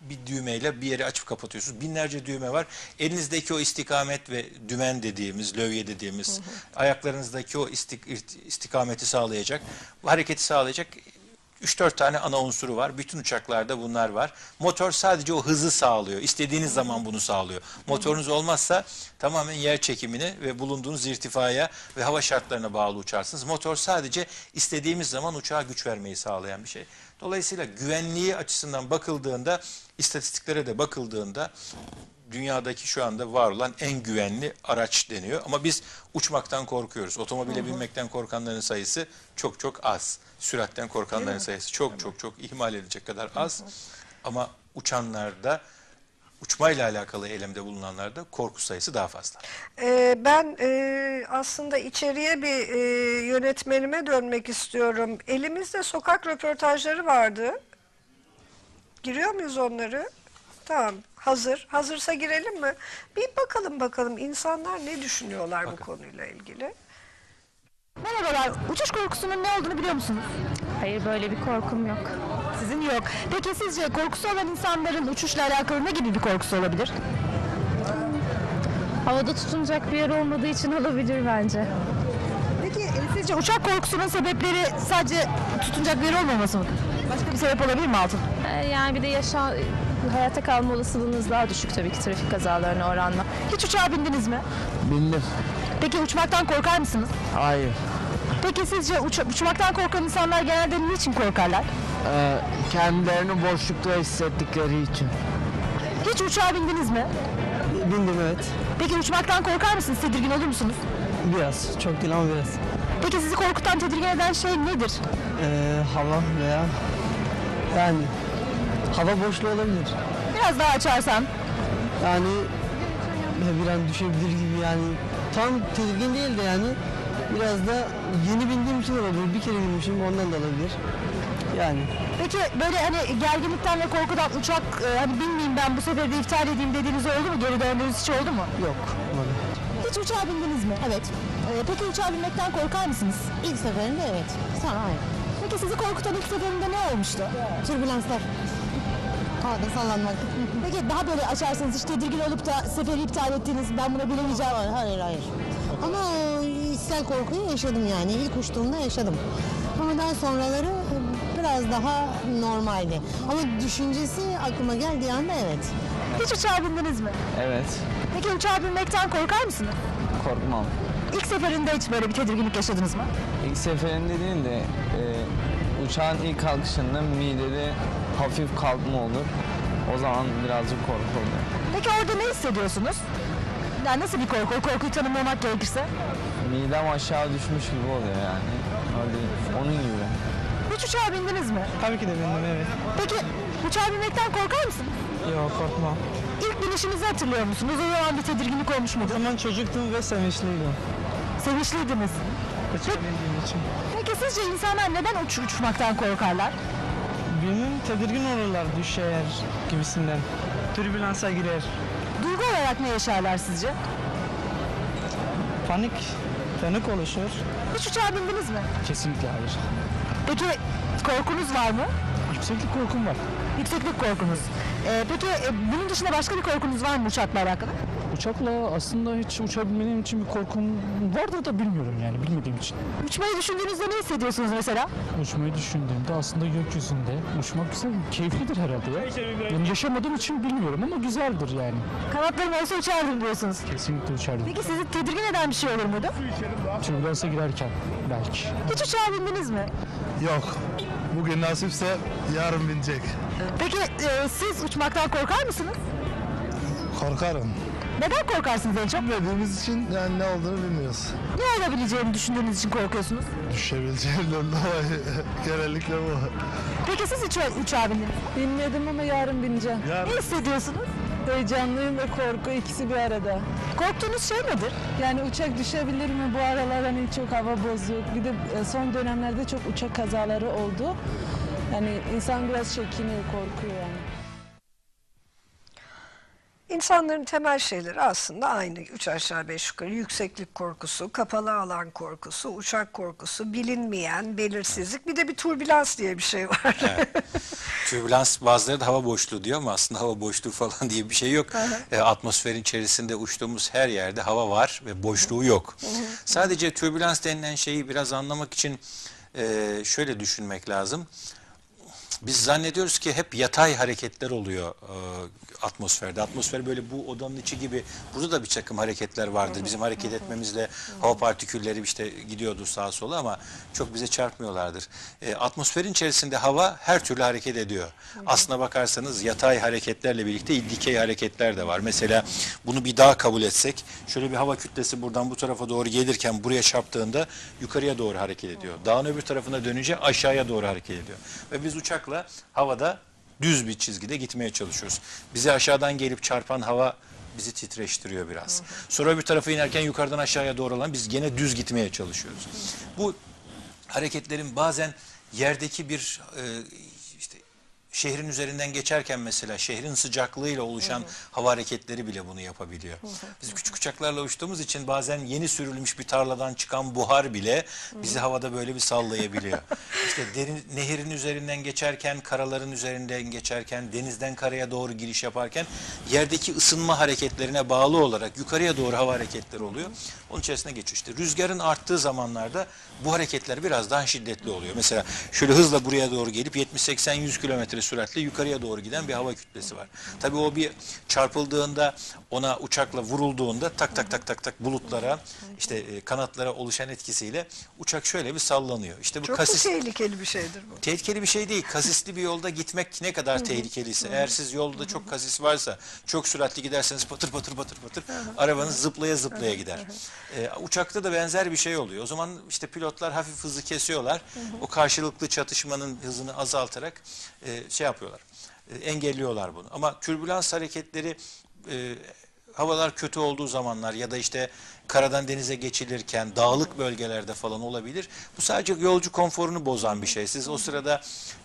D: bir düğmeyle bir yeri açıp kapatıyorsunuz. Binlerce düğme var. Elinizdeki o istikamet ve dümen dediğimiz, lövye dediğimiz, ayaklarınızdaki o istik, istikameti sağlayacak, hareketi sağlayacak 3-4 tane ana unsuru var. Bütün uçaklarda bunlar var. Motor sadece o hızı sağlıyor. İstediğiniz zaman bunu sağlıyor. Motorunuz olmazsa tamamen yer çekimini ve bulunduğunuz irtifaya ve hava şartlarına bağlı uçarsınız. Motor sadece istediğimiz zaman uçağa güç vermeyi sağlayan bir şey. Dolayısıyla güvenliği açısından bakıldığında, istatistiklere de bakıldığında dünyadaki şu anda var olan en güvenli araç deniyor. Ama biz uçmaktan korkuyoruz. Otomobile binmekten korkanların sayısı çok çok az. Süratten korkanların sayısı çok çok çok ihmal edilecek kadar az. Ama uçanlarda uçmayla alakalı eylemde bulunanlarda korku sayısı daha fazla.
C: E, ben e, aslında içeriye bir e, yönetmenime dönmek istiyorum. Elimizde sokak röportajları vardı. Giriyor muyuz onları? Tamam. Hazır. Hazırsa girelim mi? Bir bakalım bakalım insanlar ne düşünüyorlar bu konuyla ilgili.
E: Merhabalar, uçuş korkusunun ne olduğunu biliyor musunuz?
F: Hayır böyle bir korkum yok.
E: Sizin yok. Peki sizce korkusu olan insanların uçuşla alakalı ne gibi bir korkusu olabilir?
F: Havada tutunacak bir yer olmadığı için olabilir bence.
E: Peki e, sizce uçak korkusunun sebepleri sadece tutunacak bir yer olmaması mı? Başka bir sebep olabilir mi Altın?
F: Ee, yani bir de yaşa hayatta kalma olasılığınız daha düşük tabii ki trafik kazalarına oranla.
E: Hiç uçağa bindiniz mi?
G: Bindim.
E: Peki uçmaktan korkar mısınız?
G: Hayır.
E: Peki sizce uç- uçmaktan korkan insanlar genelde niçin korkarlar?
G: Ee, kendilerini boşlukta hissettikleri için.
E: Hiç uçağa bindiniz mi?
G: Bindim evet.
E: Peki uçmaktan korkar mısınız? Tedirgin olur musunuz?
G: Biraz. Çok değil ama biraz.
E: Peki sizi korkutan, tedirgin eden şey nedir?
G: Ee, hava veya yani hava boşluğu olabilir.
E: Biraz daha açarsan.
G: Yani bir an düşebilir gibi yani. Tam tedirgin değil de yani biraz da yeni bindiğim için olabilir. Bir kere binmişim ondan da olabilir. Yani
E: Peki böyle hani gerginlikten ve korkudan uçak e, hani binmeyeyim ben bu sefer de iptal edeyim dediğiniz oldu mu? Geri döndüğünüz hiç oldu mu?
G: yok. olmadı.
E: Hiç uçağa bindiniz mi? Evet. peki uçağa binmekten korkar mısınız?
H: İlk seferinde evet. Sonra hayır.
E: Peki sizi korkutan ilk seferinde ne olmuştu?
H: Türbülanslar. Havada sallanmak.
E: Peki daha böyle açarsanız hiç tedirgin olup da seferi iptal ettiğiniz ben buna bilemeyeceğim.
H: Hayır, hayır, hayır. Ama içsel korkuyu yaşadım yani. İlk uçtuğumda yaşadım. Ama daha sonraları biraz daha normaldi. Ama düşüncesi aklıma geldiği anda evet.
E: Hiç uçağa bindiniz mi?
G: Evet.
E: Peki uçağa binmekten korkar mısınız?
G: Korkmam.
E: İlk seferinde hiç böyle bir tedirginlik yaşadınız mı?
I: İlk seferinde değil de e, uçağın ilk kalkışında midede hafif kalkma olur. O zaman birazcık korku oluyor.
E: Peki orada ne hissediyorsunuz? Yani nasıl bir korku? O korkuyu tanımlamak gerekirse.
I: Midem aşağı düşmüş gibi oluyor yani. Öyle, onun gibi.
E: Hiç uçağa bindiniz mi?
G: Tabii ki de bindim evet.
E: Peki uçağa binmekten korkar mısınız?
G: Yok korkmam.
E: İlk binişinizi hatırlıyor musunuz? O zaman bir tedirginlik olmuş muydu?
G: zaman çocuktum ve sevinçliydim.
E: Sevinçliydiniz.
G: Uçağa bindiğim için.
E: Peki sizce insanlar neden uç uçmaktan korkarlar?
G: Tedirgin olurlar düşer gibisinden. Türbülansa girer.
E: Duygu olarak ne yaşarlar sizce?
G: Panik, panik oluşur.
E: Hiç uçağa bindiniz mi?
G: Kesinlikle hayır.
E: Peki korkunuz var mı?
G: Yükseklik korkum var.
E: Yükseklik korkunuz. Ee, peki e, bunun dışında başka bir korkunuz var mı uçakla alakalı?
J: Uçakla aslında hiç uçabilmenin için bir korkum vardır da bilmiyorum yani bilmediğim için.
E: Uçmayı düşündüğünüzde ne hissediyorsunuz mesela?
J: Uçmayı düşündüğümde aslında gökyüzünde uçmak güzel, keyiflidir herhalde ya. Yani yaşamadığım için bilmiyorum ama güzeldir yani.
E: Kanatlarım olsa uçardım diyorsunuz.
J: Kesinlikle uçardım.
E: Peki sizi tedirgin eden bir şey olur muydu?
J: Türbülansa girerken belki.
E: Hiç uçağa bindiniz mi?
K: Yok. Bugün nasipse yarın binecek.
E: Peki e, siz uçmaktan korkar mısınız?
K: Korkarım.
E: Neden korkarsınız en çok?
K: Bilmediğimiz için yani ne olduğunu bilmiyoruz.
E: Ne olabileceğini düşündüğünüz için korkuyorsunuz?
K: Düşebileceğinden dolayı genellikle bu.
E: Peki siz hiç uçağa bindiniz mi?
J: Binmedim ama yarın bineceğim.
E: Ne hissediyorsunuz?
J: Heyecanlıyım ve korku ikisi bir arada.
E: Korktuğunuz şey nedir?
J: Yani uçak düşebilir mi? Bu aralar hani çok hava bozuk. Bir de e, son dönemlerde çok uçak kazaları oldu. Yani insan biraz çekiniyor, korkuyor yani.
C: İnsanların temel şeyleri aslında aynı. Üç aşağı beş yukarı. Yükseklik korkusu, kapalı alan korkusu, uçak korkusu, bilinmeyen, belirsizlik. Bir de bir türbülans diye bir şey var.
D: Türbülans bazıları da hava boşluğu diyor ama aslında hava boşluğu falan diye bir şey yok. E, atmosferin içerisinde uçtuğumuz her yerde hava var ve boşluğu yok. Sadece türbülans denilen şeyi biraz anlamak için e, şöyle düşünmek lazım. Biz zannediyoruz ki hep yatay hareketler oluyor e, atmosferde. Atmosfer böyle bu odanın içi gibi. Burada da bir takım hareketler vardır. Bizim hareket etmemizle hava partikülleri işte gidiyordu sağa sola ama çok bize çarpmıyorlardır. E, atmosferin içerisinde hava her türlü hareket ediyor. Aslına bakarsanız yatay hareketlerle birlikte dikey hareketler de var. Mesela bunu bir dağ kabul etsek şöyle bir hava kütlesi buradan bu tarafa doğru gelirken buraya çarptığında yukarıya doğru hareket ediyor. Dağın öbür tarafına dönünce aşağıya doğru hareket ediyor. Ve biz uçakla havada düz bir çizgide gitmeye çalışıyoruz. Bize aşağıdan gelip çarpan hava bizi titreştiriyor biraz. Sonra bir tarafa inerken yukarıdan aşağıya doğru olan biz gene düz gitmeye çalışıyoruz. Bu hareketlerin bazen yerdeki bir e, şehrin üzerinden geçerken mesela şehrin sıcaklığıyla oluşan hava hareketleri bile bunu yapabiliyor. Biz küçük uçaklarla uçtuğumuz için bazen yeni sürülmüş bir tarladan çıkan buhar bile bizi havada böyle bir sallayabiliyor. işte derin, nehirin üzerinden geçerken, karaların üzerinden geçerken, denizden karaya doğru giriş yaparken yerdeki ısınma hareketlerine bağlı olarak yukarıya doğru hava hareketleri oluyor. Onun içerisine geçiyor. İşte rüzgarın arttığı zamanlarda bu hareketler biraz daha şiddetli oluyor. Mesela şöyle hızla buraya doğru gelip 70-80-100 kilometre süratle yukarıya doğru giden bir hava kütlesi var. Tabii o bir çarpıldığında ona uçakla vurulduğunda tak tak tak tak tak bulutlara işte e, kanatlara oluşan etkisiyle uçak şöyle bir sallanıyor. İşte bu
C: Çok
D: kasis
C: tehlikeli bir şeydir bu?
D: Tehlikeli bir şey değil. Kasisli bir yolda gitmek ne kadar tehlikeliyse. Eğer siz yolda çok kasis varsa, çok süratli giderseniz patır patır patır patır arabanız zıplaya zıplaya gider. Ee, uçakta da benzer bir şey oluyor. O zaman işte pilotlar hafif hızı kesiyorlar. O karşılıklı çatışmanın hızını azaltarak e, şey yapıyorlar. E, engelliyorlar bunu. Ama türbülans hareketleri e, havalar kötü olduğu zamanlar ya da işte karadan denize geçilirken dağlık bölgelerde falan olabilir. Bu sadece yolcu konforunu bozan bir şey. Siz o sırada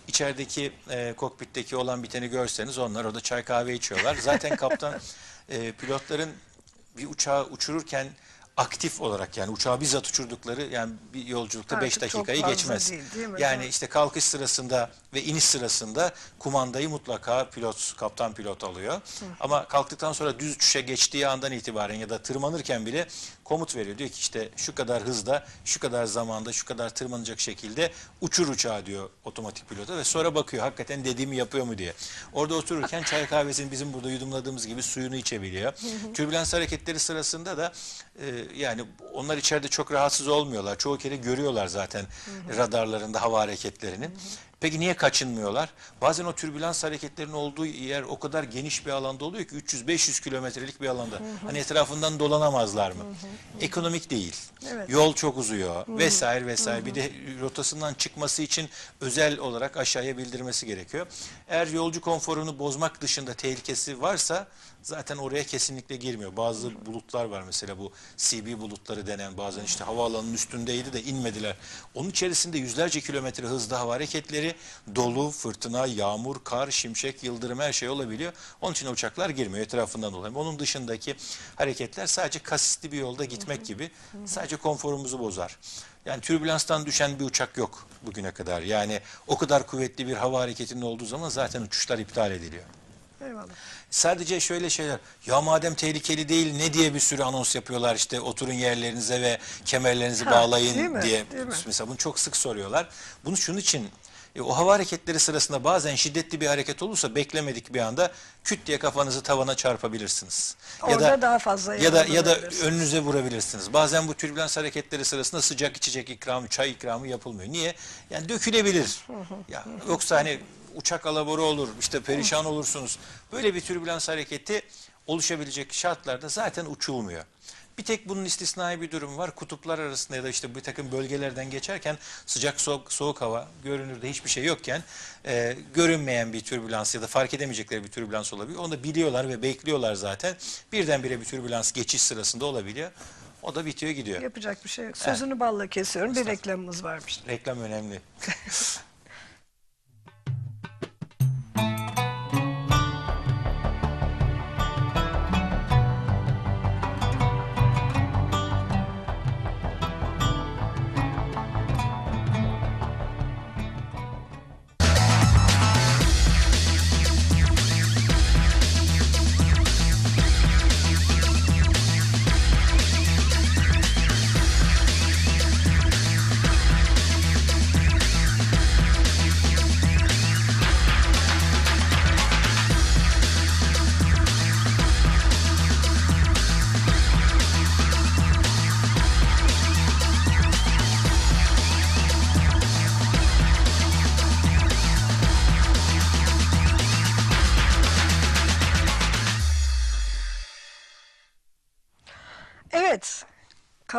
D: içerideki e, kokpitteki olan biteni görseniz onlar orada çay kahve içiyorlar. Zaten kaptan e, pilotların bir uçağı uçururken aktif olarak yani uçağı bizzat uçurdukları yani bir yolculukta 5
C: Artık çok
D: dakikayı geçmez.
C: değil, değil mi?
D: yani işte kalkış sırasında ve iniş sırasında kumandayı mutlaka pilot, kaptan pilot alıyor. Ama kalktıktan sonra düz uçuşa geçtiği andan itibaren ya da tırmanırken bile komut veriyor. Diyor ki işte şu kadar hızda, şu kadar zamanda, şu kadar tırmanacak şekilde uçur uçağı diyor otomatik pilota ve sonra bakıyor hakikaten dediğimi yapıyor mu diye. Orada otururken çay kahvesini bizim burada yudumladığımız gibi suyunu içebiliyor. Türbülans hareketleri sırasında da e, yani onlar içeride çok rahatsız olmuyorlar. Çoğu kere görüyorlar zaten radarlarında hava hareketlerini. Peki niye kaçınmıyorlar? Bazen o türbülans hareketlerinin olduğu yer o kadar geniş bir alanda oluyor ki 300-500 kilometrelik bir alanda. Hani etrafından dolanamazlar mı? Ekonomik değil.
C: Evet.
D: Yol çok uzuyor vesaire vesaire. Bir de rotasından çıkması için özel olarak aşağıya bildirmesi gerekiyor. Eğer yolcu konforunu bozmak dışında tehlikesi varsa zaten oraya kesinlikle girmiyor. Bazı bulutlar var mesela bu CB bulutları denen bazen işte havaalanının üstündeydi de inmediler. Onun içerisinde yüzlerce kilometre hızda hava hareketleri, dolu, fırtına, yağmur, kar, şimşek, yıldırım her şey olabiliyor. Onun için uçaklar girmiyor etrafından dolayı. Onun dışındaki hareketler sadece kasisli bir yolda gitmek gibi sadece konforumuzu bozar. Yani türbülanstan düşen bir uçak yok bugüne kadar. Yani o kadar kuvvetli bir hava hareketinin olduğu zaman zaten uçuşlar iptal ediliyor.
C: Eyvallah.
D: Sadece şöyle şeyler. Ya madem tehlikeli değil ne diye bir sürü anons yapıyorlar işte oturun yerlerinize ve kemerlerinizi
C: Ha,
D: bağlayın
C: değil mi?
D: diye.
C: Değil mi?
D: Mesela bunu çok sık soruyorlar. Bunu şunun için e, o hava hareketleri sırasında bazen şiddetli bir hareket olursa beklemedik bir anda küt diye kafanızı tavana çarpabilirsiniz.
C: Orada daha fazla
D: ya da ya da önünüze vurabilirsiniz. Bazen bu türbülans hareketleri sırasında sıcak içecek ikramı, çay ikramı yapılmıyor. Niye? Yani dökülebilir. ya yoksa hani uçak alaboru olur, işte perişan olursunuz. Böyle bir türbülans hareketi oluşabilecek şartlarda zaten uçulmuyor. Bir tek bunun istisnai bir durum var. Kutuplar arasında ya da işte bir takım bölgelerden geçerken sıcak soğuk, soğuk hava görünürde hiçbir şey yokken e, görünmeyen bir türbülans ya da fark edemeyecekleri bir türbülans olabiliyor. Onu da biliyorlar ve bekliyorlar zaten. Birdenbire bir türbülans geçiş sırasında olabiliyor. O da bitiyor gidiyor.
C: Yapacak bir şey yok. Sözünü balla kesiyorum. Bir reklamımız varmış.
D: Reklam önemli.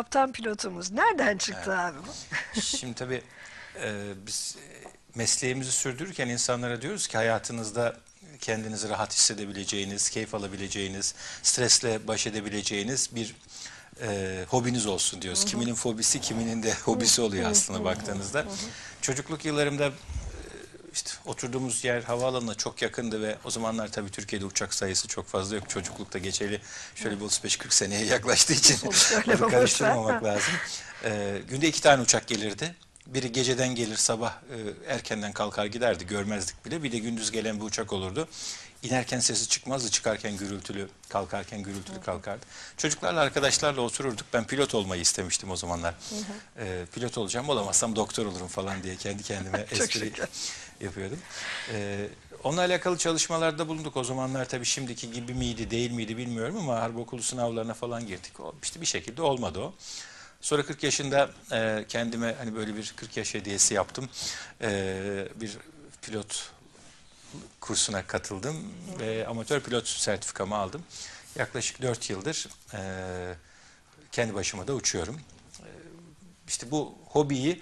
C: Kaptan pilotumuz. Nereden çıktı abi bu?
D: Şimdi tabii e, biz e, mesleğimizi sürdürürken insanlara diyoruz ki hayatınızda kendinizi rahat hissedebileceğiniz, keyif alabileceğiniz, stresle baş edebileceğiniz bir e, hobiniz olsun diyoruz. Kiminin fobisi, kiminin de hobisi oluyor aslında baktığınızda. Çocukluk yıllarımda işte oturduğumuz yer havaalanına çok yakındı ve o zamanlar tabii Türkiye'de uçak sayısı çok fazla yok. Çocuklukta geçeli şöyle bir 35-40 seneye yaklaştığı için
C: Onu
D: karıştırmamak lazım. Ee, günde iki tane uçak gelirdi. Biri geceden gelir sabah e, erkenden kalkar giderdi görmezdik bile. Bir de gündüz gelen bir uçak olurdu. İnerken sesi çıkmazdı çıkarken gürültülü kalkarken gürültülü kalkardı. Çocuklarla arkadaşlarla otururduk. Ben pilot olmayı istemiştim o zamanlar. Ee, pilot olacağım olamazsam doktor olurum falan diye kendi kendime espri. Yapıyordum. Ee, onunla alakalı çalışmalarda bulunduk. O zamanlar tabii şimdiki gibi miydi değil miydi bilmiyorum ama harp okulu sınavlarına falan girdik. O, işte bir şekilde olmadı o. Sonra 40 yaşında e, kendime hani böyle bir 40 yaş hediyesi yaptım. E, bir pilot kursuna katıldım ve amatör pilot sertifikamı aldım. Yaklaşık 4 yıldır e, kendi başıma da uçuyorum. E, işte bu hobiyi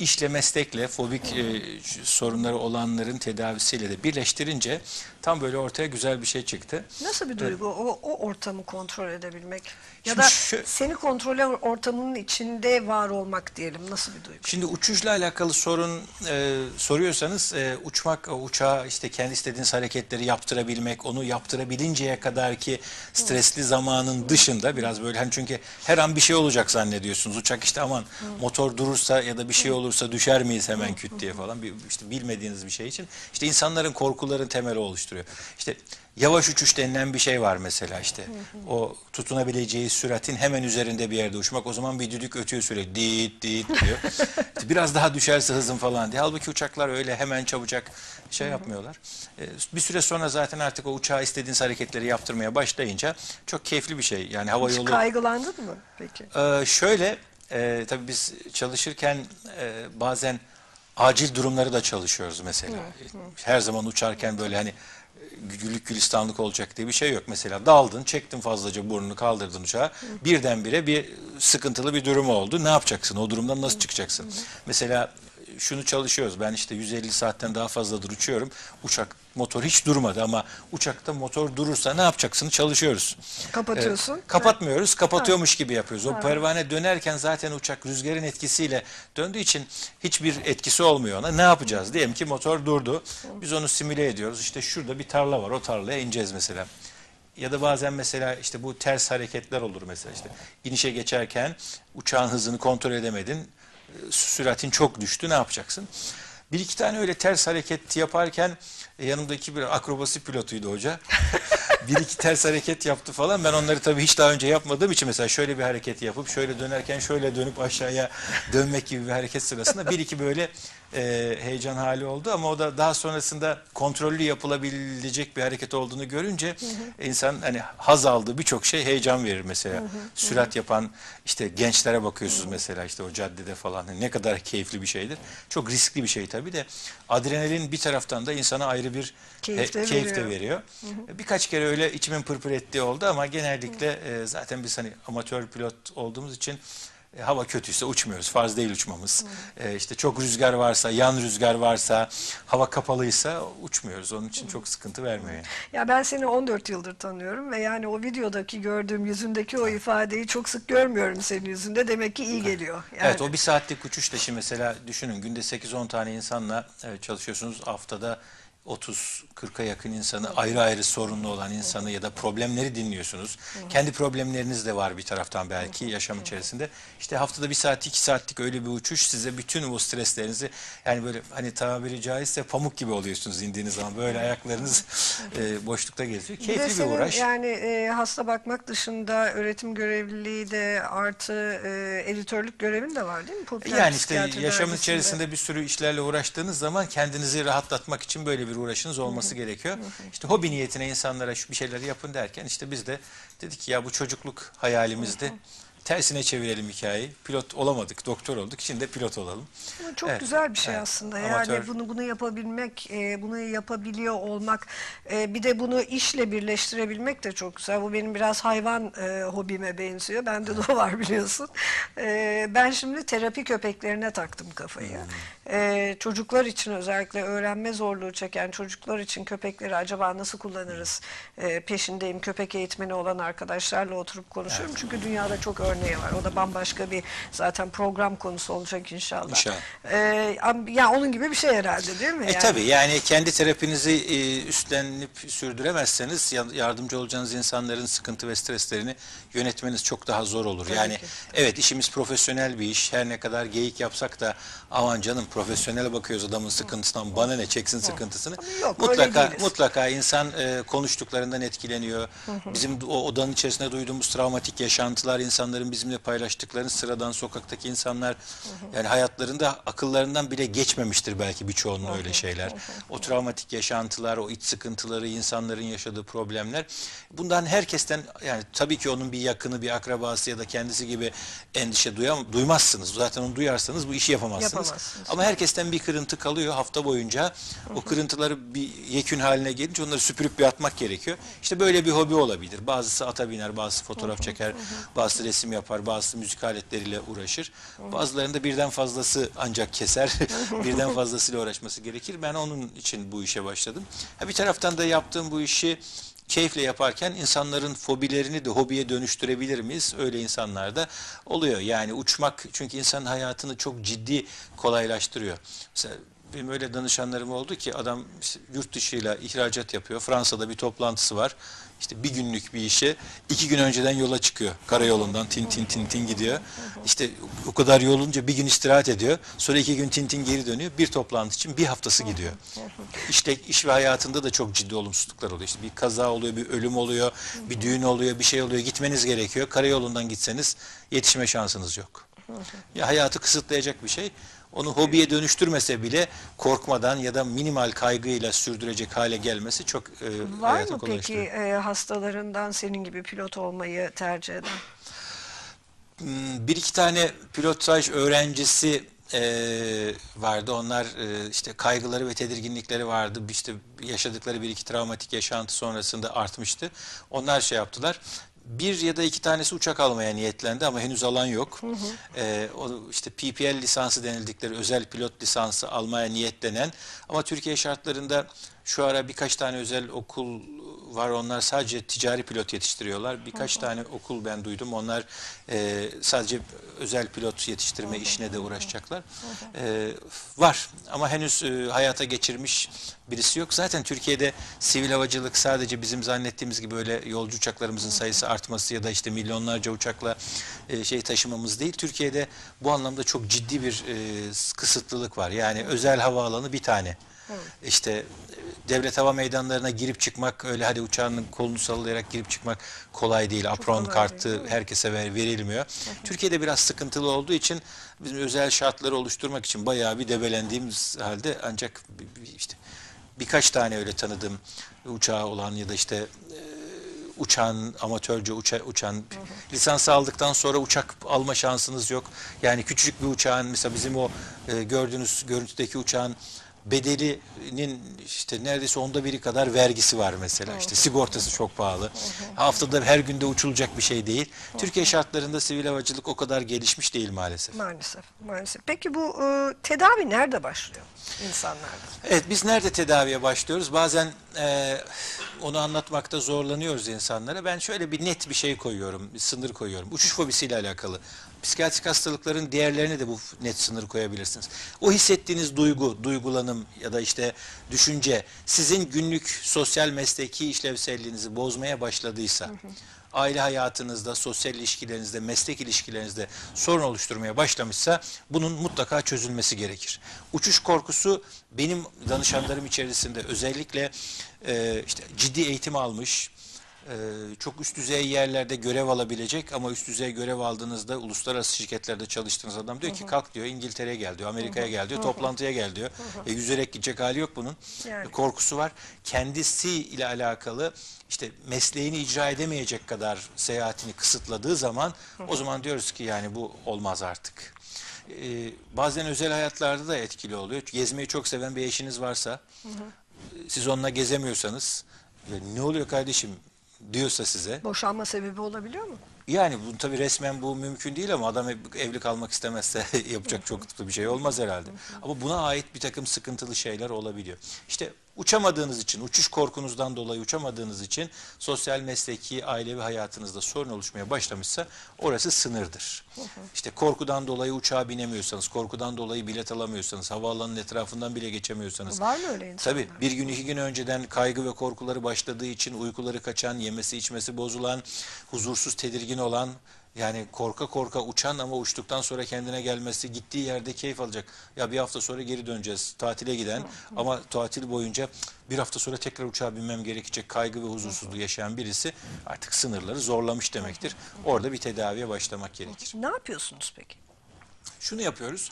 D: işle meslekle fobik e, sorunları olanların tedavisiyle de birleştirince tam böyle ortaya güzel bir şey çıktı.
C: Nasıl bir duygu o, o ortamı kontrol edebilmek? Ya
D: Şimdi
C: da
D: şu-
C: seni kontrol ortamının içinde var olmak diyelim. Nasıl bir duygu?
D: Şimdi uçuşla alakalı sorun e, soruyorsanız e, uçmak, uçağa işte kendi istediğiniz hareketleri yaptırabilmek, onu yaptırabilinceye kadar ki stresli zamanın dışında biraz böyle hani çünkü her an bir şey olacak zannediyorsunuz. Uçak işte aman motor durursa ya da bir şey olursa düşer miyiz hemen küt diye falan bir, işte bilmediğiniz bir şey için işte insanların korkuların temeli oluşturuyor. İşte yavaş uçuş denilen bir şey var mesela işte. O tutunabileceği süratin hemen üzerinde bir yerde uçmak. O zaman bir düdük ötüyor sürekli. Dit dit diyor. İşte biraz daha düşerse hızım falan diye. Halbuki uçaklar öyle hemen çabucak şey yapmıyorlar. Ee, bir süre sonra zaten artık o uçağa istediğiniz hareketleri yaptırmaya başlayınca çok keyifli bir şey. Yani hava
C: Hiç
D: yolu...
C: kaygılandın mı peki?
D: Ee, şöyle, e, tabii biz çalışırken e, bazen acil durumları da çalışıyoruz mesela. Her zaman uçarken böyle hani güllük gülistanlık olacak diye bir şey yok. Mesela daldın, çektin fazlaca burnunu kaldırdın uçağa. Birdenbire bir sıkıntılı bir durum oldu. Ne yapacaksın? O durumdan nasıl çıkacaksın? Mesela şunu çalışıyoruz. Ben işte 150 saatten daha fazladır uçuyorum. Uçak motor hiç durmadı ama uçakta motor durursa ne yapacaksın? Çalışıyoruz.
C: Kapatıyorsun.
D: Ee, kapatmıyoruz, kapatıyormuş gibi yapıyoruz. O pervane dönerken zaten uçak rüzgarın etkisiyle döndüğü için hiçbir etkisi olmuyor ona. Ne yapacağız? Diyelim ki motor durdu. Biz onu simüle ediyoruz. İşte şurada bir tarla var. O tarlaya ineceğiz mesela. Ya da bazen mesela işte bu ters hareketler olur mesela işte. inişe geçerken uçağın hızını kontrol edemedin. Süratin çok düştü. Ne yapacaksın? Bir iki tane öyle ters hareket yaparken e, yanımdaki bir akrobasi pilotuydu hoca. bir iki ters hareket yaptı falan. Ben onları tabii hiç daha önce yapmadığım için mesela şöyle bir hareket yapıp şöyle dönerken şöyle dönüp aşağıya dönmek gibi bir hareket sırasında bir iki böyle e, heyecan hali oldu ama o da daha sonrasında kontrollü yapılabilecek bir hareket olduğunu görünce insan hani haz aldığı birçok şey heyecan verir mesela. Sürat yapan işte gençlere bakıyorsunuz mesela işte o caddede falan ne kadar keyifli bir şeydir. Çok riskli bir şey tabii de adrenalin bir taraftan da insana ayrı bir
C: Keyif de
D: he- keyif de
C: veriyor.
D: veriyor. Birkaç kere öyle içimin pırpır ettiği oldu ama genellikle e, zaten biz hani amatör pilot olduğumuz için e, hava kötüyse uçmuyoruz. Farz değil uçmamız. E, işte çok rüzgar varsa, yan rüzgar varsa, hava kapalıysa uçmuyoruz. Onun için çok sıkıntı vermiyor. yani.
C: Ya ben seni 14 yıldır tanıyorum ve yani o videodaki gördüğüm yüzündeki o ifadeyi çok sık görmüyorum senin yüzünde. Demek ki iyi geliyor. Yani,
D: Evet o bir saatlik uçuş da şimdi mesela düşünün günde 8-10 tane insanla e, çalışıyorsunuz. Haftada 30-40'a yakın insanı ayrı ayrı sorunlu olan insanı ya da problemleri dinliyorsunuz. Kendi problemleriniz de var bir taraftan belki yaşam içerisinde. İşte haftada bir saat iki saatlik öyle bir uçuş size bütün bu streslerinizi yani böyle hani tabiri caizse pamuk gibi oluyorsunuz indiğiniz zaman. Böyle ayaklarınız e, boşlukta geziyor.
C: Bir
D: Keyifli bir
C: senin
D: uğraş.
C: Yani e, hasta bakmak dışında öğretim görevliliği de artı e, editörlük görevin de var değil mi? Popüler
D: Yani işte yaşamın içerisinde bir sürü işlerle uğraştığınız zaman kendinizi rahatlatmak için böyle bir uğraşınız olması gerekiyor. İşte hobi niyetine insanlara şu bir şeyler yapın derken işte biz de dedik ki ya bu çocukluk hayalimizdi. Tersine çevirelim hikayeyi. Pilot olamadık, doktor olduk. Şimdi de pilot olalım.
C: Bu çok
D: Evet,
C: güzel bir şey
D: evet.
C: aslında.
D: Amatör-
C: Yani bunu bunu yapabilmek, e, bunu yapabiliyor olmak, e, bir de bunu işle birleştirebilmek de çok güzel. Bu benim biraz hayvan e, hobime benziyor. Bende de o var biliyorsun. E, ben şimdi terapi köpeklerine taktım kafayı. E, çocuklar için özellikle öğrenme zorluğu çeken çocuklar için köpekleri acaba nasıl kullanırız? E, peşindeyim. Köpek eğitmeni olan arkadaşlarla oturup konuşuyorum. Çünkü dünyada çok örnek Derneği var. O da bambaşka bir zaten program konusu olacak inşallah.
D: İnşallah.
C: Ee, ya onun gibi bir şey herhalde değil mi?
D: E
C: yani?
D: tabii yani kendi terapinizi e, üstlenip sürdüremezseniz ya- yardımcı olacağınız insanların sıkıntı ve streslerini yönetmeniz çok daha zor olur.
C: Tabii
D: yani
C: ki.
D: evet işimiz profesyonel bir iş. Her ne kadar geyik yapsak da aman canım profesyonele bakıyoruz adamın sıkıntısından bana ne çeksin sıkıntısını.
C: yok,
D: mutlaka mutlaka insan e, konuştuklarından etkileniyor. Bizim o odanın içerisinde duyduğumuz travmatik yaşantılar insanların bizimle paylaştıklarını sıradan sokaktaki insanlar yani hayatlarında akıllarından bile geçmemiştir belki birçoğunun öyle şeyler. O travmatik yaşantılar, o iç sıkıntıları, insanların yaşadığı problemler. Bundan herkesten yani tabii ki onun bir yakını, bir akrabası ya da kendisi gibi endişe duyam duymazsınız. Zaten onu duyarsanız bu işi yapamazsınız.
C: Yapamazsınız.
D: Ama herkesten bir kırıntı kalıyor hafta boyunca. O kırıntıları bir yekün haline gelince onları süpürüp bir atmak gerekiyor. İşte böyle bir hobi olabilir. Bazısı ata biner, bazısı fotoğraf çeker, bazısı resim yapar, bazısı müzik aletleriyle uğraşır. Bazılarında birden fazlası ancak keser. birden fazlasıyla uğraşması gerekir. Ben onun için bu işe başladım. Ha, bir taraftan da yaptığım bu işi keyifle yaparken insanların fobilerini de hobiye dönüştürebilir miyiz? Öyle insanlar da oluyor. Yani uçmak çünkü insanın hayatını çok ciddi kolaylaştırıyor. Mesela benim öyle danışanlarım oldu ki adam yurt dışıyla ihracat yapıyor. Fransa'da bir toplantısı var. İşte bir günlük bir işe iki gün önceden yola çıkıyor. Karayolundan tin tin tin tin gidiyor. İşte o kadar yol olunca bir gün istirahat ediyor. Sonra iki gün tin tin geri dönüyor. Bir toplantı için bir haftası gidiyor. İşte iş ve hayatında da çok ciddi olumsuzluklar oluyor. İşte bir kaza oluyor, bir ölüm oluyor, bir düğün oluyor, bir şey oluyor. Gitmeniz gerekiyor. Karayolundan gitseniz yetişme şansınız yok. Ya hayatı kısıtlayacak bir şey. Onu hobiye dönüştürmese bile korkmadan ya da minimal kaygıyla sürdürecek hale gelmesi çok e,
C: Var mı peki e, hastalarından senin gibi pilot olmayı tercih eden?
D: Hmm, bir iki tane pilotaj öğrencisi e, vardı. Onlar e, işte kaygıları ve tedirginlikleri vardı. İşte yaşadıkları bir iki travmatik yaşantı sonrasında artmıştı. Onlar şey yaptılar. Bir ya da iki tanesi uçak almaya niyetlendi ama henüz alan yok. E, o işte PPL lisansı denildikleri özel pilot lisansı almaya niyetlenen ama Türkiye şartlarında şu ara birkaç tane özel okul var. Onlar sadece ticari pilot yetiştiriyorlar. Birkaç tane okul ben duydum. Onlar e, sadece özel pilot yetiştirme işine de uğraşacaklar. E, var ama henüz e, hayata geçirmiş birisi yok. Zaten Türkiye'de sivil havacılık sadece bizim zannettiğimiz gibi öyle yolcu uçaklarımızın sayısı artması ya da işte milyonlarca uçakla e, şey taşımamız değil. Türkiye'de bu anlamda çok ciddi bir e, kısıtlılık var. Yani özel havaalanı bir tane. İşte e, devlet hava meydanlarına girip çıkmak öyle hadi uçağın kolunu sallayarak girip çıkmak kolay değil. Apron
C: kolay
D: kartı herkese ver, verilmiyor. Türkiye'de biraz sıkıntılı olduğu için bizim özel şartları oluşturmak için bayağı bir debelendiğimiz halde ancak işte birkaç tane öyle tanıdığım uçağı olan ya da işte e, uçan amatörce uça, uçan lisans aldıktan sonra uçak alma şansınız yok. Yani küçücük bir uçağın mesela bizim o e, gördüğünüz görüntüdeki uçağın bedelinin işte neredeyse onda biri kadar vergisi var mesela. İşte sigortası çok pahalı. Haftada her günde uçulacak bir şey değil. Türkiye şartlarında sivil havacılık o kadar gelişmiş değil maalesef.
C: Maalesef, maalesef. Peki bu e, tedavi nerede başlıyor insanlarda?
D: Evet biz nerede tedaviye başlıyoruz? Bazen e, onu anlatmakta zorlanıyoruz insanlara. Ben şöyle bir net bir şey koyuyorum, bir sınır koyuyorum. Uçuş fobisiyle alakalı. Psikiyatrik hastalıkların diğerlerine de bu net sınır koyabilirsiniz. O hissettiğiniz duygu, duygulanım ya da işte düşünce sizin günlük sosyal mesleki işlevselliğinizi bozmaya başladıysa, aile hayatınızda, sosyal ilişkilerinizde, meslek ilişkilerinizde sorun oluşturmaya başlamışsa bunun mutlaka çözülmesi gerekir. Uçuş korkusu benim danışanlarım içerisinde özellikle e, işte ciddi eğitim almış, çok üst düzey yerlerde görev alabilecek ama üst düzey görev aldığınızda uluslararası şirketlerde çalıştığınız adam diyor ki kalk diyor İngiltere'ye gel diyor, Amerika'ya gel diyor, toplantıya gel diyor. E, yüzerek gidecek hali yok bunun.
C: Yani.
D: E, korkusu var. Kendisi ile alakalı işte mesleğini icra edemeyecek kadar seyahatini kısıtladığı zaman o zaman diyoruz ki yani bu olmaz artık. Ee, bazen özel hayatlarda da etkili oluyor. Gezmeyi çok seven bir eşiniz varsa siz onunla gezemiyorsanız "Ya ne oluyor kardeşim diyorsa size
C: Boşanma sebebi olabiliyor mu?
D: yani bu tabii resmen bu mümkün değil ama adam ev- evli kalmak istemezse yapacak çok da bir şey olmaz herhalde. Ama buna ait bir takım sıkıntılı şeyler olabiliyor. İşte Uçamadığınız için, uçuş korkunuzdan dolayı uçamadığınız için sosyal, mesleki, ailevi hayatınızda sorun oluşmaya başlamışsa orası sınırdır. İşte korkudan dolayı uçağa binemiyorsanız, korkudan dolayı bilet alamıyorsanız, havaalanının etrafından bile geçemiyorsanız.
C: Var mı öyle insanlar?
D: Tabii bir gün iki gün önceden kaygı ve korkuları başladığı için uykuları kaçan, yemesi içmesi bozulan, huzursuz tedirgin olan, yani korka korka uçan ama uçtuktan sonra kendine gelmesi, gittiği yerde keyif alacak. Ya bir hafta sonra geri döneceğiz. Tatile giden ama tatil boyunca bir hafta sonra tekrar uçağa binmem gerekecek kaygı ve huzursuzluğu yaşayan birisi artık sınırları zorlamış demektir. Orada bir tedaviye başlamak gerekir.
C: Ne yapıyorsunuz peki?
D: Şunu yapıyoruz.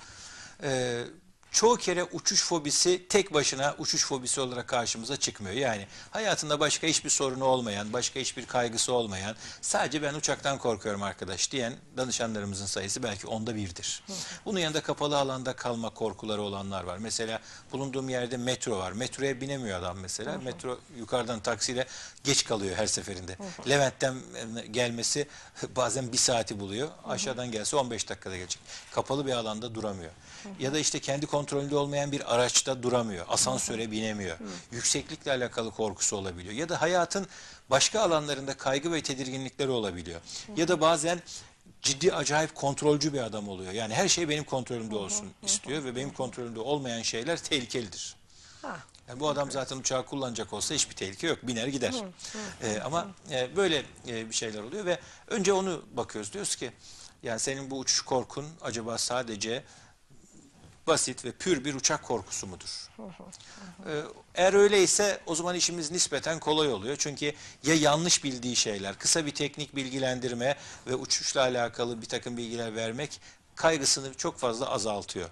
D: Ee, çoğu kere uçuş fobisi tek başına uçuş fobisi olarak karşımıza çıkmıyor. Yani hayatında başka hiçbir sorunu olmayan, başka hiçbir kaygısı olmayan, sadece ben uçaktan korkuyorum arkadaş diyen danışanlarımızın sayısı belki onda birdir. Bunun yanında kapalı alanda kalma korkuları olanlar var. Mesela bulunduğum yerde metro var. Metroya binemiyor adam mesela. Metro yukarıdan taksiyle geç kalıyor her seferinde. Levent'ten gelmesi bazen bir saati buluyor. Aşağıdan gelse 15 dakikada gelecek. Kapalı bir alanda duramıyor. Ya da işte kendi kontrolünde olmayan bir araçta duramıyor. Asansöre binemiyor. Yükseklikle alakalı korkusu olabiliyor. Ya da hayatın başka alanlarında kaygı ve tedirginlikleri olabiliyor. Ya da bazen ciddi acayip kontrolcü bir adam oluyor. Yani her şey benim kontrolümde olsun istiyor ve benim kontrolümde olmayan şeyler tehlikelidir.
C: Ha.
D: Yani bu adam zaten uçağı kullanacak olsa hiçbir tehlike yok. Biner gider. Ee, ama e, böyle e, bir şeyler oluyor ve önce onu bakıyoruz. Diyoruz ki yani senin bu uçuş korkun acaba sadece basit ve pür bir uçak korkusu mudur? Ee, eğer öyleyse o zaman işimiz nispeten kolay oluyor. Çünkü ya yanlış bildiği şeyler, kısa bir teknik bilgilendirme ve uçuşla alakalı bir takım bilgiler vermek kaygısını çok fazla azaltıyor.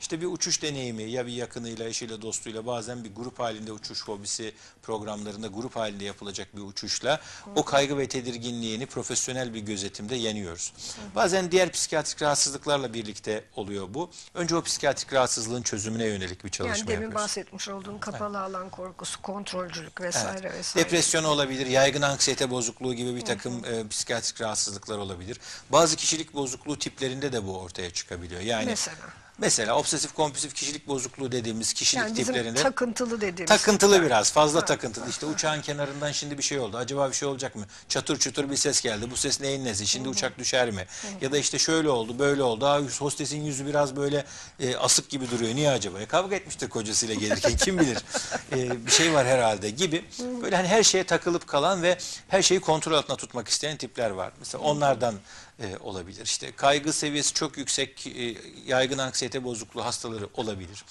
D: İşte bir uçuş deneyimi ya bir yakınıyla, eşiyle, dostuyla bazen bir grup halinde uçuş fobisi programlarında grup halinde yapılacak bir uçuşla o kaygı ve tedirginliğini profesyonel bir gözetimde yeniyoruz. Bazen diğer psikiyatrik rahatsızlıklarla birlikte oluyor bu. Önce o psikiyatrik rahatsızlığın çözümüne yönelik bir çalışma
C: Yani demin
D: yapıyoruz.
C: bahsetmiş olduğum kapalı alan korkusu, kontrolcülük vesaire vesaire.
D: Depresyon olabilir, yaygın anksiyete bozukluğu gibi bir takım e, psikiyatrik rahatsızlıklar olabilir. Bazı kişilik bozukluğu tiplerinde de bu ortaya çıkabiliyor. Yani
C: Mesela?
D: mesela obsesif kompulsif kişilik bozukluğu dediğimiz kişilik
C: Yani bizim
D: tiplerinde
C: takıntılı dediğimiz.
D: takıntılı biraz, fazla takıntılı. İşte uçağın kenarından şimdi bir şey oldu. Acaba bir şey olacak mı? Çatır çutur bir ses geldi. Bu ses neyin nesi? Şimdi uçak düşer mi? Ya da işte şöyle oldu, böyle oldu. Aa, hostesin yüzü biraz böyle e, asık gibi duruyor. Niye acaba? E, kavga etmiştir kocasıyla gelirken kim bilir? E, bir şey var herhalde gibi. Böyle hani her şeye takılıp kalan ve her şeyi kontrol altında tutmak isteyen tipler var. Mesela onlardan e, olabilir. İşte kaygı seviyesi çok yüksek, e, yaygın anksiyete bozukluğu hastaları olabilir.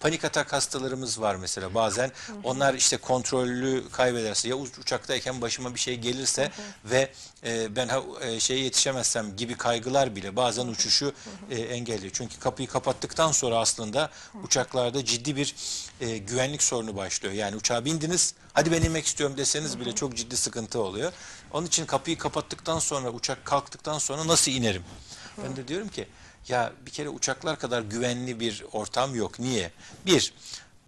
D: Panik atak hastalarımız var mesela bazen. Onlar işte kontrollü kaybederse ya uç- uçaktayken başıma bir şey gelirse ve e, ben ha, e, şeye yetişemezsem gibi kaygılar bile bazen uçuşu e, engelliyor. Çünkü kapıyı kapattıktan sonra aslında uçaklarda ciddi bir e, güvenlik sorunu başlıyor. Yani uçağa bindiniz, hadi ben inmek istiyorum deseniz bile çok ciddi sıkıntı oluyor. Onun için kapıyı kapattıktan sonra, uçak kalktıktan sonra nasıl inerim? Ben de diyorum ki ya bir kere uçaklar kadar güvenli bir ortam yok. Niye? Bir,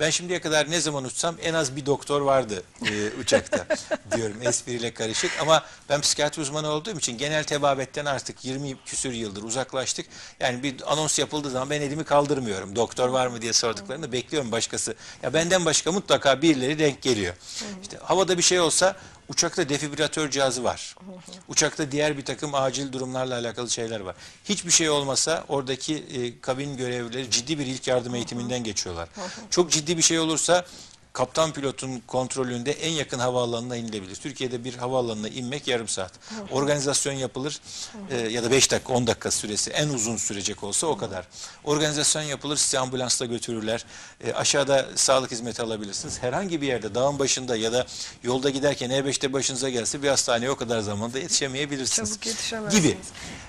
D: ben şimdiye kadar ne zaman uçsam en az bir doktor vardı e, uçakta diyorum espriyle karışık. Ama ben psikiyatri uzmanı olduğum için genel tebabetten artık 20 küsür yıldır uzaklaştık. Yani bir anons yapıldığı zaman ben elimi kaldırmıyorum. Doktor var mı diye sorduklarında bekliyorum başkası. Ya benden başka mutlaka birileri denk geliyor. İşte havada bir şey olsa uçakta defibrilatör cihazı var. Uçakta diğer bir takım acil durumlarla alakalı şeyler var. Hiçbir şey olmasa oradaki e, kabin görevlileri ciddi bir ilk yardım eğitiminden geçiyorlar. Çok ciddi bir şey olursa kaptan pilotun kontrolünde en yakın havaalanına inilebilir. Türkiye'de bir havaalanına inmek yarım saat. Organizasyon yapılır e, ya da 5 dakika 10 dakika süresi en uzun sürecek olsa o kadar. Organizasyon yapılır sizi ambulansla götürürler. E, aşağıda sağlık hizmeti alabilirsiniz. Herhangi bir yerde dağın başında ya da yolda giderken E5'te başınıza gelse bir hastaneye o kadar zamanda yetişemeyebilirsiniz.
C: Çabuk yetişemezsiniz.
D: Gibi.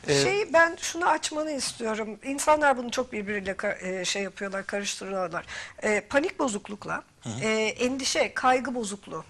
D: E,
C: Şey ben şunu açmanı istiyorum. İnsanlar bunu çok birbiriyle e, şey yapıyorlar, karıştırıyorlar. E, panik bozuklukla e, endişe, kaygı bozukluğu.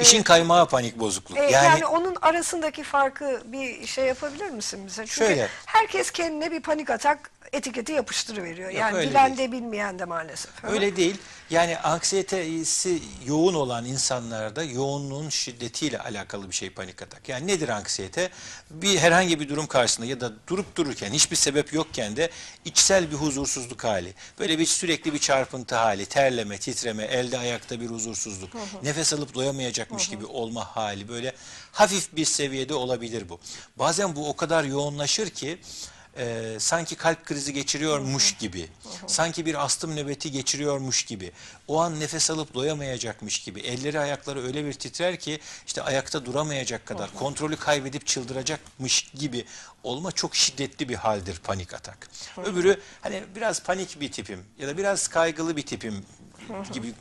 D: işin kaymağı panik bozukluk.
C: E, yani,
D: yani
C: onun arasındaki farkı bir şey yapabilir misin bize? Çünkü
D: Şöyle.
C: herkes kendine bir panik atak etiketi yapıştırıveriyor.
D: Yok,
C: yani
D: öyle
C: bilen
D: değil.
C: de bilmeyen de maalesef.
D: Öyle değil. Yani anksiyetesi yoğun olan insanlarda yoğunluğun şiddetiyle alakalı bir şey panik atak. Yani nedir anksiyete? Bir herhangi bir durum karşısında ya da durup dururken hiçbir sebep yokken de içsel bir huzursuzluk hali. Böyle bir sürekli bir çarpıntı hali, terleme, titreme, elde ayakta bir huzursuzluk, nefes alıp doyamayacakmış gibi olma hali böyle hafif bir seviyede olabilir bu. Bazen bu o kadar yoğunlaşır ki e, sanki kalp krizi geçiriyormuş gibi, sanki bir astım nöbeti geçiriyormuş gibi, o an nefes alıp doyamayacakmış gibi, elleri ayakları öyle bir titrer ki işte ayakta duramayacak kadar, kontrolü kaybedip çıldıracakmış gibi olma çok şiddetli bir haldir panik atak. Öbürü hani biraz panik bir tipim ya da biraz kaygılı bir tipim gibi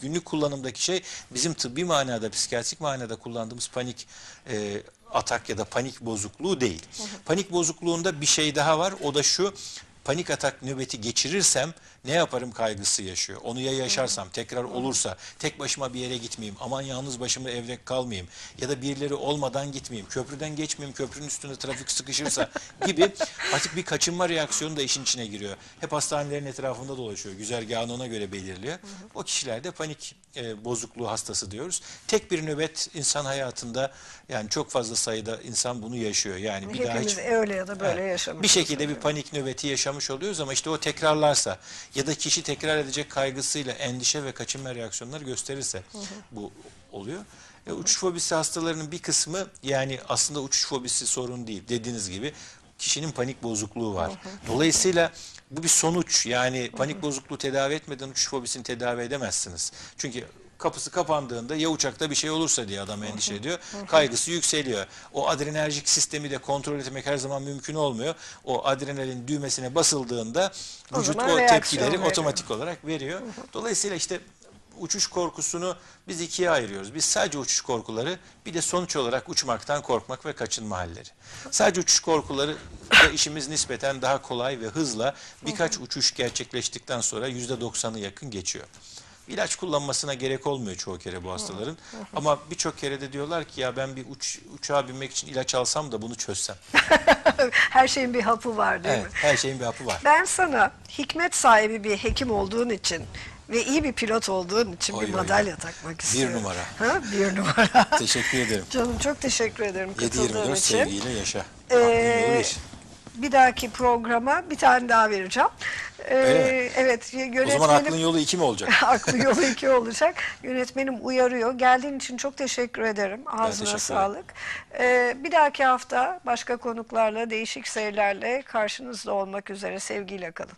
D: günlük kullanımdaki şey bizim tıbbi manada, psikiyatrik manada kullandığımız panik e, atak ya da panik bozukluğu değil. Panik bozukluğunda bir şey daha var. O da şu. Panik atak nöbeti geçirirsem ne yaparım kaygısı yaşıyor. Onu ya yaşarsam tekrar olursa tek başıma bir yere gitmeyeyim. Aman yalnız başıma evde kalmayayım. Ya da birileri olmadan gitmeyeyim. Köprüden geçmeyeyim. Köprünün üstünde trafik sıkışırsa gibi artık bir kaçınma reaksiyonu da işin içine giriyor. Hep hastanelerin etrafında dolaşıyor. Güzergahını ona göre belirliyor. O kişilerde panik e, bozukluğu hastası diyoruz. Tek bir nöbet insan hayatında yani çok fazla sayıda insan bunu yaşıyor. Yani bir daha
C: Hepimiz
D: hiç
C: öyle ya da böyle
D: Evet.
C: yaşamışız.
D: Bir şekilde bir panik nöbeti yaşamış oluyoruz ama işte o tekrarlarsa ya da kişi tekrar edecek kaygısıyla endişe ve kaçınma reaksiyonları gösterirse bu oluyor. E, uçuş fobisi hastalarının bir kısmı yani aslında uçuş fobisi sorun değil. Dediğiniz gibi kişinin panik bozukluğu var. Dolayısıyla bu bir sonuç. Yani panik bozukluğu tedavi etmeden uçuş fobisini tedavi edemezsiniz. Çünkü kapısı kapandığında ya uçakta bir şey olursa diye adam endişe ediyor. Kaygısı yükseliyor. O adrenerjik sistemi de kontrol etmek her zaman mümkün olmuyor. O adrenalin düğmesine basıldığında
C: O
D: vücut
C: zaman
D: o
C: reaksiyon
D: tepkileri
C: veriyor.
D: otomatik olarak veriyor. Dolayısıyla işte uçuş korkusunu biz ikiye ayırıyoruz. Biz sadece uçuş korkuları bir de sonuç olarak uçmaktan korkmak ve kaçınma halleri. Sadece uçuş korkuları da işimiz nispeten daha kolay ve hızla birkaç uçuş gerçekleştikten sonra yüzde doksanı yakın geçiyor. İlaç kullanmasına gerek olmuyor çoğu kere bu hastaların. Ama birçok kere de diyorlar ki ya ben bir uç, uçağa binmek için ilaç alsam da bunu çözsem.
C: Her şeyin bir hapı var değil
D: Evet,
C: mi?
D: her şeyin bir hapı var.
C: Ben sana hikmet sahibi bir hekim olduğun için ve iyi bir pilot olduğun için
D: Oy,
C: bir madalya
D: oy.
C: takmak
D: Bir
C: istiyorum.
D: numara.
C: Ha? Bir numara.
D: Teşekkür ederim.
C: Canım çok teşekkür ederim katıldığın
D: 7-24
C: için.
D: sevgiyle yaşa.
C: Ee,
D: bir
C: dahaki programa bir tane daha vereceğim. Ee, evet.
D: yönetmenim, o zaman aklın yolu iki mi olacak?
C: aklın yolu iki olacak. Yönetmenim uyarıyor. Geldiğin için çok teşekkür ederim. Ağzına
D: teşekkür
C: sağlık. Ee, bir dahaki hafta başka konuklarla, değişik seyirlerle karşınızda olmak üzere. Sevgiyle kalın.